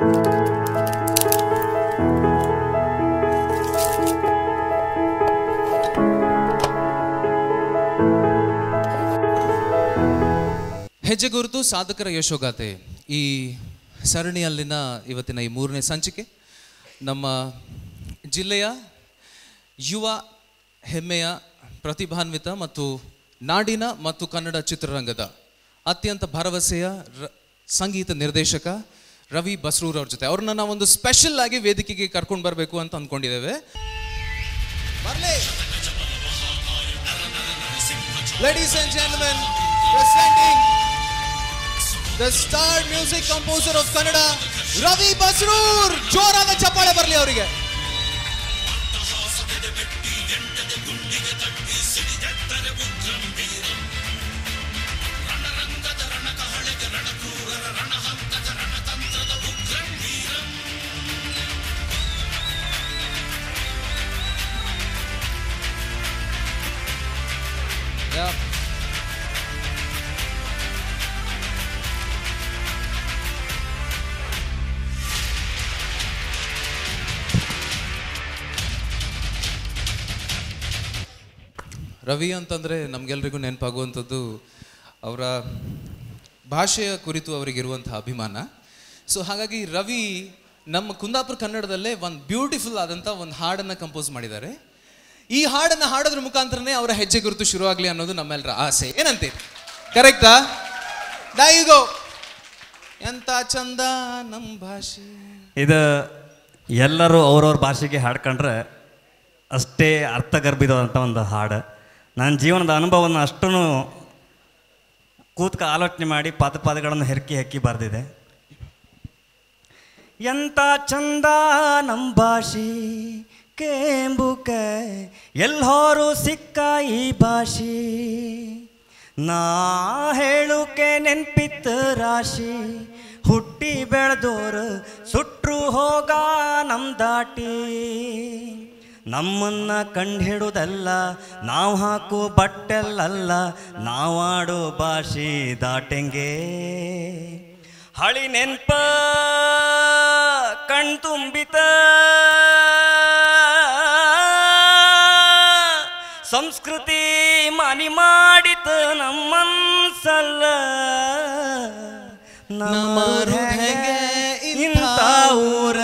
ಹೆಜ್ಜೆ ಗುರುತು ಸಾಧಕರ ಯಶೋಗಾಥೆ. ಈ ಸರಣಿಯಲ್ಲಿನ ಇವತ್ತಿನ ಈ ಮೂರನೇ ಸಂಚಿಕೆ. ನಮ್ಮ ಜಿಲ್ಲೆಯ ಯುವ ಹೆಮ್ಮೆಯ ಪ್ರತಿಭಾನ್ವಿತ ಮತ್ತು ನಾಡಿನ ಮತ್ತು ಕನ್ನಡ ಚಿತ್ರರಂಗದ ಅತ್ಯಂತ ಭರವಸೆಯ ಸಂಗೀತ ನಿರ್ದೇಶಕ ರವಿ ಬಸ್ರೂರ್ ಅವ್ರ ಜೊತೆ. ಅವ್ರನ್ನ ನಾವು ಒಂದು ಸ್ಪೆಷಲ್ ಆಗಿ ವೇದಿಕೆಗೆ ಕರ್ಕೊಂಡು ಬರಬೇಕು ಅಂತ ಅಂದ್ಕೊಂಡಿದ್ದೇವೆ Ladies and gentlemen, presenting the star music composer of Kannada Ravi Basroor. ಜೋರಾದ ಚಪ್ಪಾಳೆ ಬರಲಿ ಅವರಿಗೆ. ರವಿ ಅಂತಂದರೆ ನಮಗೆಲ್ರಿಗೂ ನೆನಪಾಗುವಂಥದ್ದು ಅವರ ಭಾಷೆಯ ಕುರಿತು ಅವರಿಗಿರುವಂಥ ಅಭಿಮಾನ. ಸೊ ಹಾಗಾಗಿ ರವಿ ನಮ್ಮ ಕುಂದಾಪುರ ಕನ್ನಡದಲ್ಲೇ ಒಂದು ಬ್ಯೂಟಿಫುಲ್ ಆದಂಥ ಒಂದು ಹಾಡನ್ನು ಕಂಪೋಸ್ ಮಾಡಿದ್ದಾರೆ. ಈ ಹಾಡನ್ನು ಹಾಡೋದ್ರ ಮುಖಾಂತರನೇ ಅವರ ಹೆಜ್ಜೆ ಗುರುತು ಶುರುವಾಗಲಿ ಅನ್ನೋದು ನಮ್ಮೆಲ್ಲರ ಆಸೆ. ಏನಂತೀರಿ ಕರೆಕ್ಟಾ? ದಾಯಿಗೋ ಎಂತ ಚಂದ ನಮ್ಮ ಭಾಷೆ. ಇದು ಎಲ್ಲರೂ ಅವ್ರವ್ರ ಭಾಷೆಗೆ ಹಾಡ್ಕೊಂಡ್ರೆ ಅಷ್ಟೇ ಅರ್ಥಗರ್ಭಿತವಾದಂಥ ಒಂದು ಹಾಡು. ನನ್ನ ಜೀವನದ ಅನುಭವವನ್ನು ಅಷ್ಟೂ ಕೂತ್ಕ ಆಲೋಚನೆ ಮಾಡಿ ಪದ ಪದಗಳನ್ನು ಹೆರ್ಕಿ ಹೆಕ್ಕಿ ಬರೆದಿದೆ. ಎಂಥ ಚಂದ ನಮ್ಮ ಭಾಷೆ. ಕೇಂಬುಕ ಎಲ್ಲರೂ ಸಿಕ್ಕ ಈ ಭಾಷೆ. ನಾ ಹೇಳುಕೆ ನೆನ್ಪಿತ್ ರಾಶಿ, ಹುಟ್ಟಿ ಬೆಳೆದೋರು ಸುಟ್ರು ಹೋಗ ನಮ್ ದಾಟಿ. ನಮ್ಮನ್ನ ಕಂಡುಹಿಡುದಲ್ಲ, ನಾವು ಹಾಕೋ ಬಟ್ಟೆಲ್ಲಲ್ಲ ನಾವಾಡೋ ಭಾಷೆ ದಾಟೆಂಗೆ. ಹಳಿ ನೆನ್ಪ, ಕಣ್ತುಂಬಿತ. ಸಂಸ್ಕೃತಿ ಮನಿ ಮಾಡಿತ ನಮ್ಮನ್ಸಲ್ಲ. ನಮ್ಮ ಹೃದಯಗೆ ಇಂಥ ಊರ.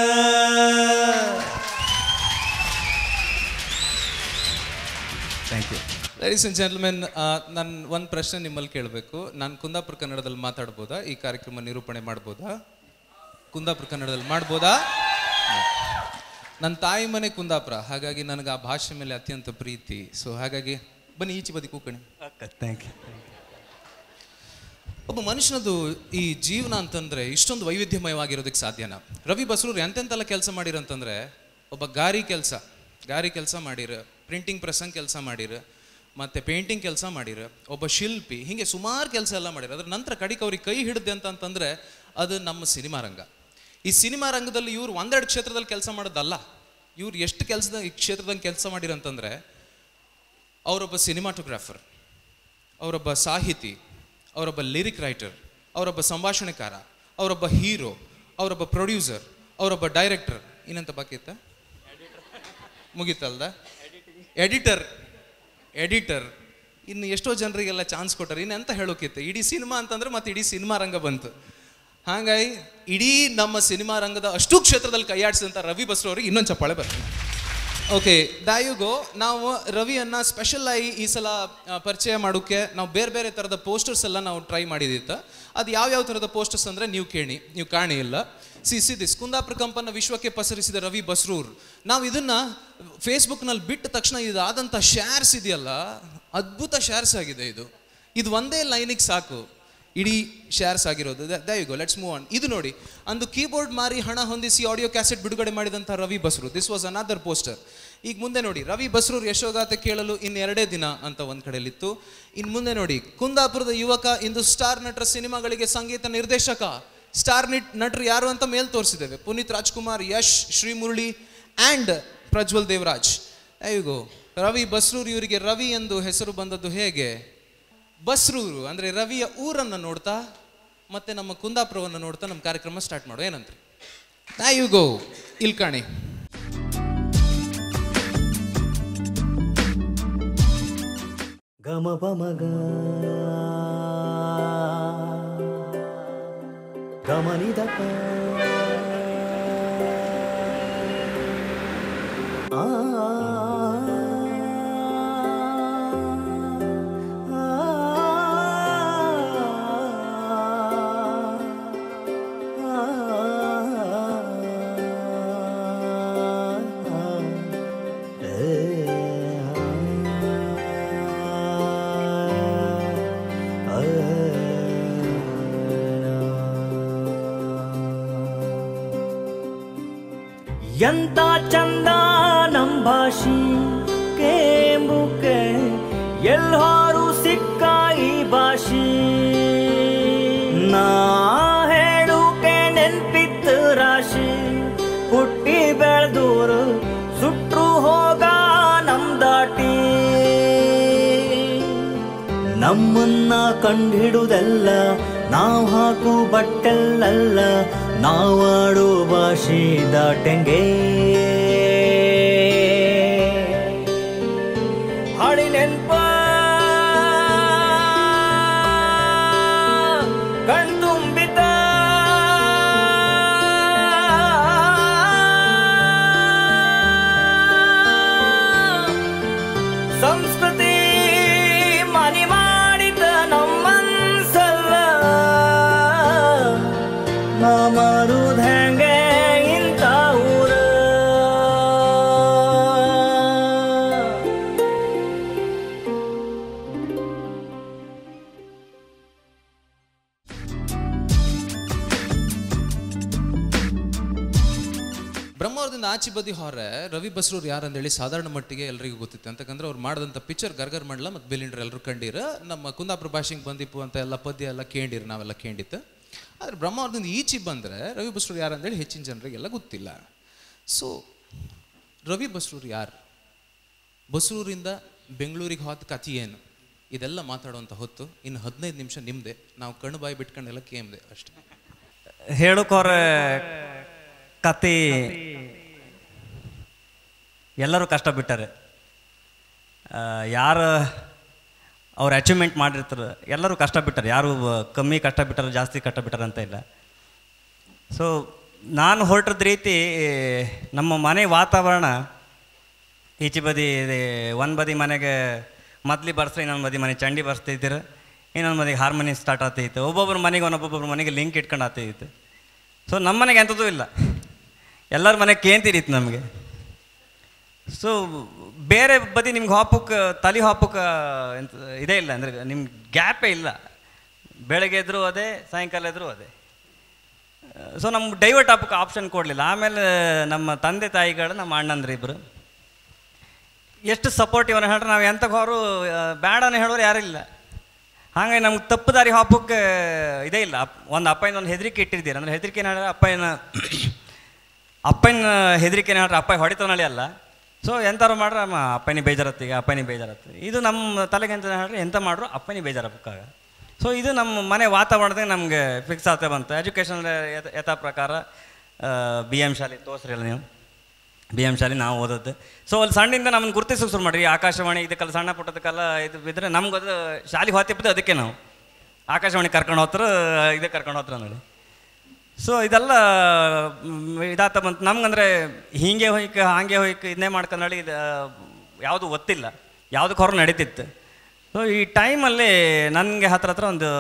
Thank you ladies and gentlemen ನಾನು ಒಂದು ಪ್ರಶ್ನೆ ನಿಮ್ಮಲ್ಲಿ ಕೇಳಬೇಕು. ನಾನು ಕುಂದಾಪುರ ಕನ್ನಡದಲ್ಲಿ ಮಾತಾಡ್ಬೋದಾ? ಈ ಕಾರ್ಯಕ್ರಮ ನಿರೂಪಣೆ ಮಾಡ್ಬೋದಾ? ಕುಂದಾಪುರ ಕನ್ನಡದಲ್ಲಿ ಮಾಡ್ಬೋದಾ? ನನ್ನ ತಾಯಿ ಮನೆ ಕುಂದಾಪುರ. ಹಾಗಾಗಿ ನನಗೆ ಆ ಭಾಷೆ ಮೇಲೆ ಅತ್ಯಂತ ಪ್ರೀತಿ. ಸೊ ಹಾಗಾಗಿ ಬನ್ನಿ ಈಚೆ ಬದಿ ಕೂಕಣಿ ಥ್ಯಾಂಕ್ ಯು ಒಬ್ಬ ಮನುಷ್ಯನದು ಈ ಜೀವನ ಅಂತಂದ್ರೆ ಇಷ್ಟೊಂದು ವೈವಿಧ್ಯಮಯವಾಗಿರೋದಕ್ಕೆ ಸಾಧ್ಯನಾ. ರವಿ ಬಸ್ರೂರು ಎಂತೆಂತೆಲ್ಲ ಕೆಲಸ ಮಾಡಿರಂತಂದರೆ ಒಬ್ಬ ಗಾರಿ ಕೆಲಸ. ಗಾರಿ ಕೆಲಸ ಮಾಡಿರ ಪ್ರಿಂಟಿಂಗ್ ಪ್ರೆಸ್ಸಂಗೆ ಕೆಲಸ ಮಾಡಿರ ಮತ್ತೆ ಪೇಂಟಿಂಗ್ ಕೆಲಸ ಮಾಡಿರ. ಒಬ್ಬ ಶಿಲ್ಪಿ ಹೀಗೆ ಸುಮಾರು ಕೆಲಸ ಎಲ್ಲ ಮಾಡಿರ. ಅದ್ರ ನಂತರ ಕಡಿಗೆ ಅವ್ರಿಗೆ ಕೈ ಹಿಡಿದೆ ಅಂತಂತಂದ್ರೆ ಅದು ನಮ್ಮ ಸಿನಿಮಾ ರಂಗ. ಈ ಸಿನಿಮಾ ರಂಗದಲ್ಲಿ ಇವ್ರು ಒಂದೆರಡು ಕ್ಷೇತ್ರದಲ್ಲಿ ಕೆಲಸ ಮಾಡೋದಲ್ಲ, ಇವ್ರು ಎಷ್ಟು ಕೆಲಸದ ಈ ಕ್ಷೇತ್ರದಲ್ಲಿ ಕೆಲಸ ಮಾಡಿರಂತಂದ್ರೆ ಅವರೊಬ್ಬ ಸಿನಿಮಾಟೋಗ್ರಾಫರ್, ಅವರೊಬ್ಬ ಸಾಹಿತಿ, ಅವರೊಬ್ಬ ಲಿರಿಕ್ ರೈಟರ್, ಅವರೊಬ್ಬ ಸಂಭಾಷಣೆಕಾರ, ಅವರೊಬ್ಬ ಹೀರೋ, ಅವರೊಬ್ಬ ಪ್ರೊಡ್ಯೂಸರ್, ಅವರೊಬ್ಬ ಡೈರೆಕ್ಟರ್. ಏನಂತ ಬಾಕಿ ಇತ್ತ? ಮುಗೀತಲ್ದ? ಎಡಿಟರ್. ಎಡಿಟರ್. ಇನ್ನು ಎಷ್ಟೋ ಜನರಿಗೆಲ್ಲ ಚಾನ್ಸ್ ಕೊಟ್ಟರು. ಇನ್ನೆಂತ ಹೇಳೋಕಿತ್ತು ಇಡೀ ಸಿನಿಮಾ ಅಂತಂದ್ರೆ ಮತ್ತೆ ಇಡೀ ಸಿನಿಮಾ ರಂಗ ಬಂತು. ಹಾಗಾಗಿ ಇಡೀ ನಮ್ಮ ಸಿನಿಮಾ ರಂಗದ ಅಷ್ಟು ಕ್ಷೇತ್ರದಲ್ಲಿ ಕೈಯಾಡಿಸಿದಂಥ ರವಿ ಬಸ್ರು ಅವರಿಗೆ ಇನ್ನೊಂದು ಚಪ್ಪಾಳೆ ಬರ್ತೀನಿ ಓಕೆ, ದಾಯುಗೋ, ನಾವು ರವಿಯನ್ನು ಸ್ಪೆಷಲ್ ಆಗಿ ಈ ಸಲ ಪರಿಚಯ ಮಾಡೋಕ್ಕೆ ನಾವು ಬೇರೆ ಬೇರೆ ಥರದ ಪೋಸ್ಟರ್ಸ್ ಎಲ್ಲ ನಾವು ಟ್ರೈ ಮಾಡಿದಿತ್ತು. ಅದು ಯಾವ್ಯಾವ ಥರದ ಪೋಸ್ಟರ್ಸ್ ಅಂದರೆ ನೀವು ಕೇಳಿ, ನೀವು ಕಾಣಿ ಇಲ್ಲ. ಸಿ ಸಿ ದಿಸ್, ಕುಂದಾಪುರ ಕಂಪನ್ನ ವಿಶ್ವಕ್ಕೆ ಪಸರಿಸಿದ ರವಿ ಬಸ್ರೂರ್. ನಾವು ಇದನ್ನ ಫೇಸ್ಬುಕ್ನಲ್ಲಿ ಬಿಟ್ಟ ತಕ್ಷಣ ಇದಾದಂಥ ಶೇರ್ಸ್ ಇದೆಯಲ್ಲ, ಅದ್ಭುತ ಶೇರ್ಸ್ ಆಗಿದೆ ಇದು. ಇದು ಒಂದೇ ಲೈನಿಗೆ ಸಾಕು. ಇಡೀ ಶೇರ್ಸ್ ಆಗಿರೋದು. ದಯವಿಗೋ ಲೆಟ್ಸ್ ಮೂವ್ ಆನ್ ಇದು ನೋಡಿ, ಅಂದು ಕೀಬೋರ್ಡ್ ಮಾರಿ ಹಣ ಹೊಂದಿಸಿ ಆಡಿಯೋ ಕ್ಯಾಸೆಟ್ ಬಿಡುಗಡೆ ಮಾಡಿದಂಥ Ravi Basrur. This was another poster ಈಗ ಮುಂದೆ ನೋಡಿ, ರವಿ ಬಸ್ರೂರ್ ಯಶೋಗಾಥೆ ಕೇಳಲು ಇನ್ನೆರಡೇ ದಿನ ಅಂತ ಒಂದು ಕಡೆಯಲ್ಲಿತ್ತು ಇನ್ನು ಮುಂದೆ ನೋಡಿ, ಕುಂದಾಪುರದ ಯುವಕ ಇಂದು ಸ್ಟಾರ್ ನಟರ ಸಿನಿಮಾಗಳಿಗೆ ಸಂಗೀತ ನಿರ್ದೇಶಕ. ಸ್ಟಾರ್ ನಿಟ್ ನಟರು ಯಾರು ಅಂತ ಮೇಲ್ ತೋರಿಸಿದ್ದೇವೆ. ಪುನೀತ್ ರಾಜ್ಕುಮಾರ್, ಯಶ್, ಶ್ರೀಮುರಳಿ ಆ್ಯಂಡ್ ಪ್ರಜ್ವಲ್ ದೇವರಾಜ್. ಅಯ್ಯೋ ರವಿ ಬಸ್ರೂರ್ ಇವರಿಗೆ ರವಿ ಎಂದು ಹೆಸರು ಬಂದದ್ದು ಹೇಗೆ? ಬಸ್ರೂರು, ಅಂದ್ರೆ ರವಿಯ ಊರನ್ನ ನೋಡ್ತಾ ಮತ್ತೆ ನಮ್ಮ ಕುಂದಾಪುರವನ್ನು ನೋಡ್ತಾ ನಮ್ಮ ಕಾರ್ಯಕ್ರಮ ಸ್ಟಾರ್ಟ್ ಮಾಡುವ. ಏನಂತ್ರಿ? ಯು ಗೋ ಇಲ್ಲಿ ಕಾಣಿ. ಗಮ ಪಮಗ ಗಮನಿದ ಆ. ಭಾಷಿ ಕೇಂಬುಕೆ ಎಲ್ಲಾರು ಸಿಕ್ಕಾಯಿ ಭಾಷಿ. ನಾ ಹೇಳುಕೆ ನೆನ್ಪಿತ್ತು ರಾಶಿ, ಹುಟ್ಟಿ ಬೆಳೆದೂರು ಸುಟ್ರು ಹೋಗ ನಮ್ ದಾಟಿ. ನಮ್ಮನ್ನ ಕಂಡಿಡುದಲ್ಲ ನಾವು ಹಾಕು ಬಟ್ಟೆಲ್ಲಲ್ಲ, ನಾವಾಡು ಭಾಷೆ ದಾಟಂಗೆ. ಬದಿ ಹೊರ, ರವಿ ಬಸ್ರೂರ್ ಯಾರು ಅಂತೇಳಿ ಸಾಧಾರಣ ಮಟ್ಟಿಗೆ ಎಲ್ರಿಗೂ ಗೊತ್ತಿತ್ತು. ಅಂತಕಂದ್ರೆ ಅವ್ರು ಮಾಡಿದಂಥ ಪಿಕ್ಚರ್ ಗರ್ಗರ್ ಮಂಡಲ ಮತ್ತು ಬೆಲಿಂಡ್ರ ಎಲ್ಲರೂ ಕಂಡಿರ. ನಮ್ಮ ಕುಂದಾಪುರ ಭಾಷೆಗೆ ಬಂದಿಪ್ಪು ಅಂತ ಎಲ್ಲ ಪದ್ಯ ಎಲ್ಲ ಕೇಂಡಿರ, ನಾವೆಲ್ಲ ಕೇಂಡಿತ್ತು. ಆದರೆ ಬ್ರಹ್ಮಾವರದಿಂದ ಈಚಿ ಬಂದರೆ ರವಿ ಬಸ್ರೂರ್ ಯಾರು ಅಂತೇಳಿ ಹೆಚ್ಚಿನ ಜನರಿಗೆಲ್ಲ ಗೊತ್ತಿಲ್ಲ. ಸೊ ರವಿ ಬಸ್ರೂರ್ ಯಾರು? ಬಸ್ರೂರಿಂದ ಬೆಂಗಳೂರಿಗೆ ಹೋದ ಕಥೆ ಏನು? ಇದೆಲ್ಲ ಮಾತಾಡುವಂಥ ಹೊತ್ತು, ಇನ್ನು ಹದಿನೈದು ನಿಮಿಷ ನಿಮ್ಮದೆ ನಾವು ಕಣ್ಣು ಬಾಯಿ ಬಿಟ್ಕೊಂಡೆಲ್ಲ ಕೇಮ್ದೆ ಅಷ್ಟೇ. ಹೇಳೋಕೋರ ಕತೆ ಎಲ್ಲರೂ ಕಷ್ಟ ಬಿಟ್ಟಾರೆ. ಯಾರು ಅವ್ರು ಅಚೀವ್ಮೆಂಟ್ ಮಾಡಿರ್ತಾರೆ, ಎಲ್ಲರೂ ಕಷ್ಟ ಬಿಟ್ಟಾರೆ. ಯಾರು ಕಮ್ಮಿ ಕಷ್ಟ ಬಿಟ್ಟಾರೆ, ಜಾಸ್ತಿ ಕಷ್ಟ ಬಿಟ್ಟಾರೆ ಅಂತ ಇಲ್ಲ. ಸೊ ನಾನು ಹೊರಟದ ರೀತಿ, ನಮ್ಮ ಮನೆ ವಾತಾವರಣ, ಈಚೆ ಬದಿ ಒಂದು ಬದಿ ಮನೆಗೆ ಮೊದಲಿ ಬರ್ಸ್ರೆ, ಇನ್ನೊಂದು ಬದಿ ಮನೆ ಚಂಡಿ ಬರ್ಸ್ತಿದ್ದೀರ, ಇನ್ನೊಂದು ಮನೆಗೆ ಹಾರ್ಮೋನಿ ಸ್ಟಾರ್ಟ್ ಆಗ್ತೈತೆ. ಒಬ್ಬೊಬ್ಬರ ಮನೆಗೆ ಒಂದೊಬ್ಬೊಬ್ಬರ ಮನೆಗೆ ಲಿಂಕ್ ಇಟ್ಕೊಂಡು ಆಗ್ತೈತೆ. ಸೊ ನಮ್ಮ ಮನೆಗೆ ಎಂಥದ್ದು ಇಲ್ಲ. ಎಲ್ಲರ ಮನೆಗೆ ಕೇಂತಿರಿತ್ತು ನಮಗೆ. ಸೊ ಬೇರೆ ಬದಿ ನಿಮ್ಗೆ ಹಾಪಕ್ಕೆ, ತಲೆ ಹಾಪಕ್ಕೆ ಎಂತ ಇದೇ ಇಲ್ಲ ಅಂದರೆ ನಿಮ್ಗೆ ಗ್ಯಾಪೇ ಇಲ್ಲ. ಬೆಳಗ್ಗೆ ಎದ್ರು ಅದೇ, ಸಾಯಂಕಾಲ ಇದ್ದರೂ ಅದೇ. ಸೊ ನಮ್ಗೆ ಡೈವರ್ಟ್ ಆಪಕ್ಕೆ ಆಪ್ಷನ್ ಕೊಡಲಿಲ್ಲ. ಆಮೇಲೆ ನಮ್ಮ ತಂದೆ ತಾಯಿಗಳು, ನಮ್ಮ ಅಣ್ಣಂದ್ರೆ ಇಬ್ಬರು ಎಷ್ಟು ಸಪೋರ್ಟಿವ್ ಅನ್ನ ಹೇಳ್ರೆ ನಾವು ಎಂತ ಹೊರು ಅನ್ನೋ ಹೇಳೋರು ಯಾರಿಲ್ಲ ಹಾಗಾಗಿ ನಮ್ಗೆ ತಪ್ಪು ದಾರಿ ಹಾಪಕ್ಕೆ ಇದೇ ಇಲ್ಲ. ಒಂದು ಅಪ್ಪನ ಒಂದು ಹೆದರಿಕೆ ಇಟ್ಟಿದ್ದೀರ ಅಂದರೆ ಹೆದರಿಕೆ ಹೇಳಿದ್ರೆ ಅಪ್ಪನ ಅಪ್ಪನ ಹೆದರಿಕೆ ಹೇಳ್ರೆ ಅಪ್ಪ ಹೊಡಿತಾನಳಿ ಅಲ್ಲ. ಸೊ ಎಂಥವ್ರು ಮಾಡ್ರೆ ಅಮ್ಮ, ಅಪ್ಪನಿ ಬೇಜಾರತ್ತೀಗ, ಅಪ್ಪನಿ ಬೇಜಾರತ್ತೆ ಇದು ನಮ್ಮ ತಲೆಗೆ ಅಂತ ಹೇಳ್ರೆ ಎಂಥ ಮಾಡ್ರು, ಅಪ್ಪನಿ ಬೇಜಾರಕ್ಕಾಗ ಸೊ ಇದು ನಮ್ಮ ಮನೆ ವಾತಾವರಣದಾಗ ನಮಗೆ ಫಿಕ್ಸ್ ಆಗ್ತಾ ಬಂತು. ಎಜುಕೇಷನ್ ಯಥಾ ಪ್ರಕಾರ ಬಿ ಎಂ ಶಾಲೆ ತೋರಿಸ್ರಲ್ಲ ನೀವು. ಬಿ ಎಂ ಶಾಲೆ ನಾವು ಓದೋದು ಸೊ ಅಲ್ಲಿ ಸಣ್ಣಿಂದ ನಮ್ಮನ್ನು ಗುರುತಿಸೋಕೆ ಶುರು ಮಾಡಿರಿ. ಆಕಾಶವಾಣಿ ಇದಕ್ಕೆಲ್ಲ ಸಣ್ಣ ಪುಟ್ಟದಕ್ಕೆಲ್ಲ ಇದು ಬಿದ್ದರೆ ನಮ್ಗೆ ಅದು ಶಾಲೆಗೆ ಹೋತಿಪ್ಪದು ಅದಕ್ಕೆ ನಾವು. ಆಕಾಶವಾಣಿ ಕರ್ಕೊಂಡು ಹೋತ್ರ ಇದಕ್ಕೆ ಕರ್ಕೊಂಡು ಹೋತ್ರ ನೋಡಿ ಸೊ ಇದೆಲ್ಲ ಇದಾತ ಬಂತು ನಮ್ಗಂದ್ರೆ ಹೀಗೆ ಹೋಯ್ಕೆ, ಹಾಗೆ ಹೋಯ್ಕೆ ಇದನ್ನೇ ಮಾಡ್ಕೊಂಡಳಿ ಇದು ಯಾವುದು ಗೊತ್ತಿಲ್ಲ ಯಾವುದಕ್ಕೆ ಹೊರ ನಡೀತಿತ್ತು. ಸೊ ಈ ಟೈಮಲ್ಲಿ ನನಗೆ ಹತ್ರ ಹತ್ರ ಒಂದು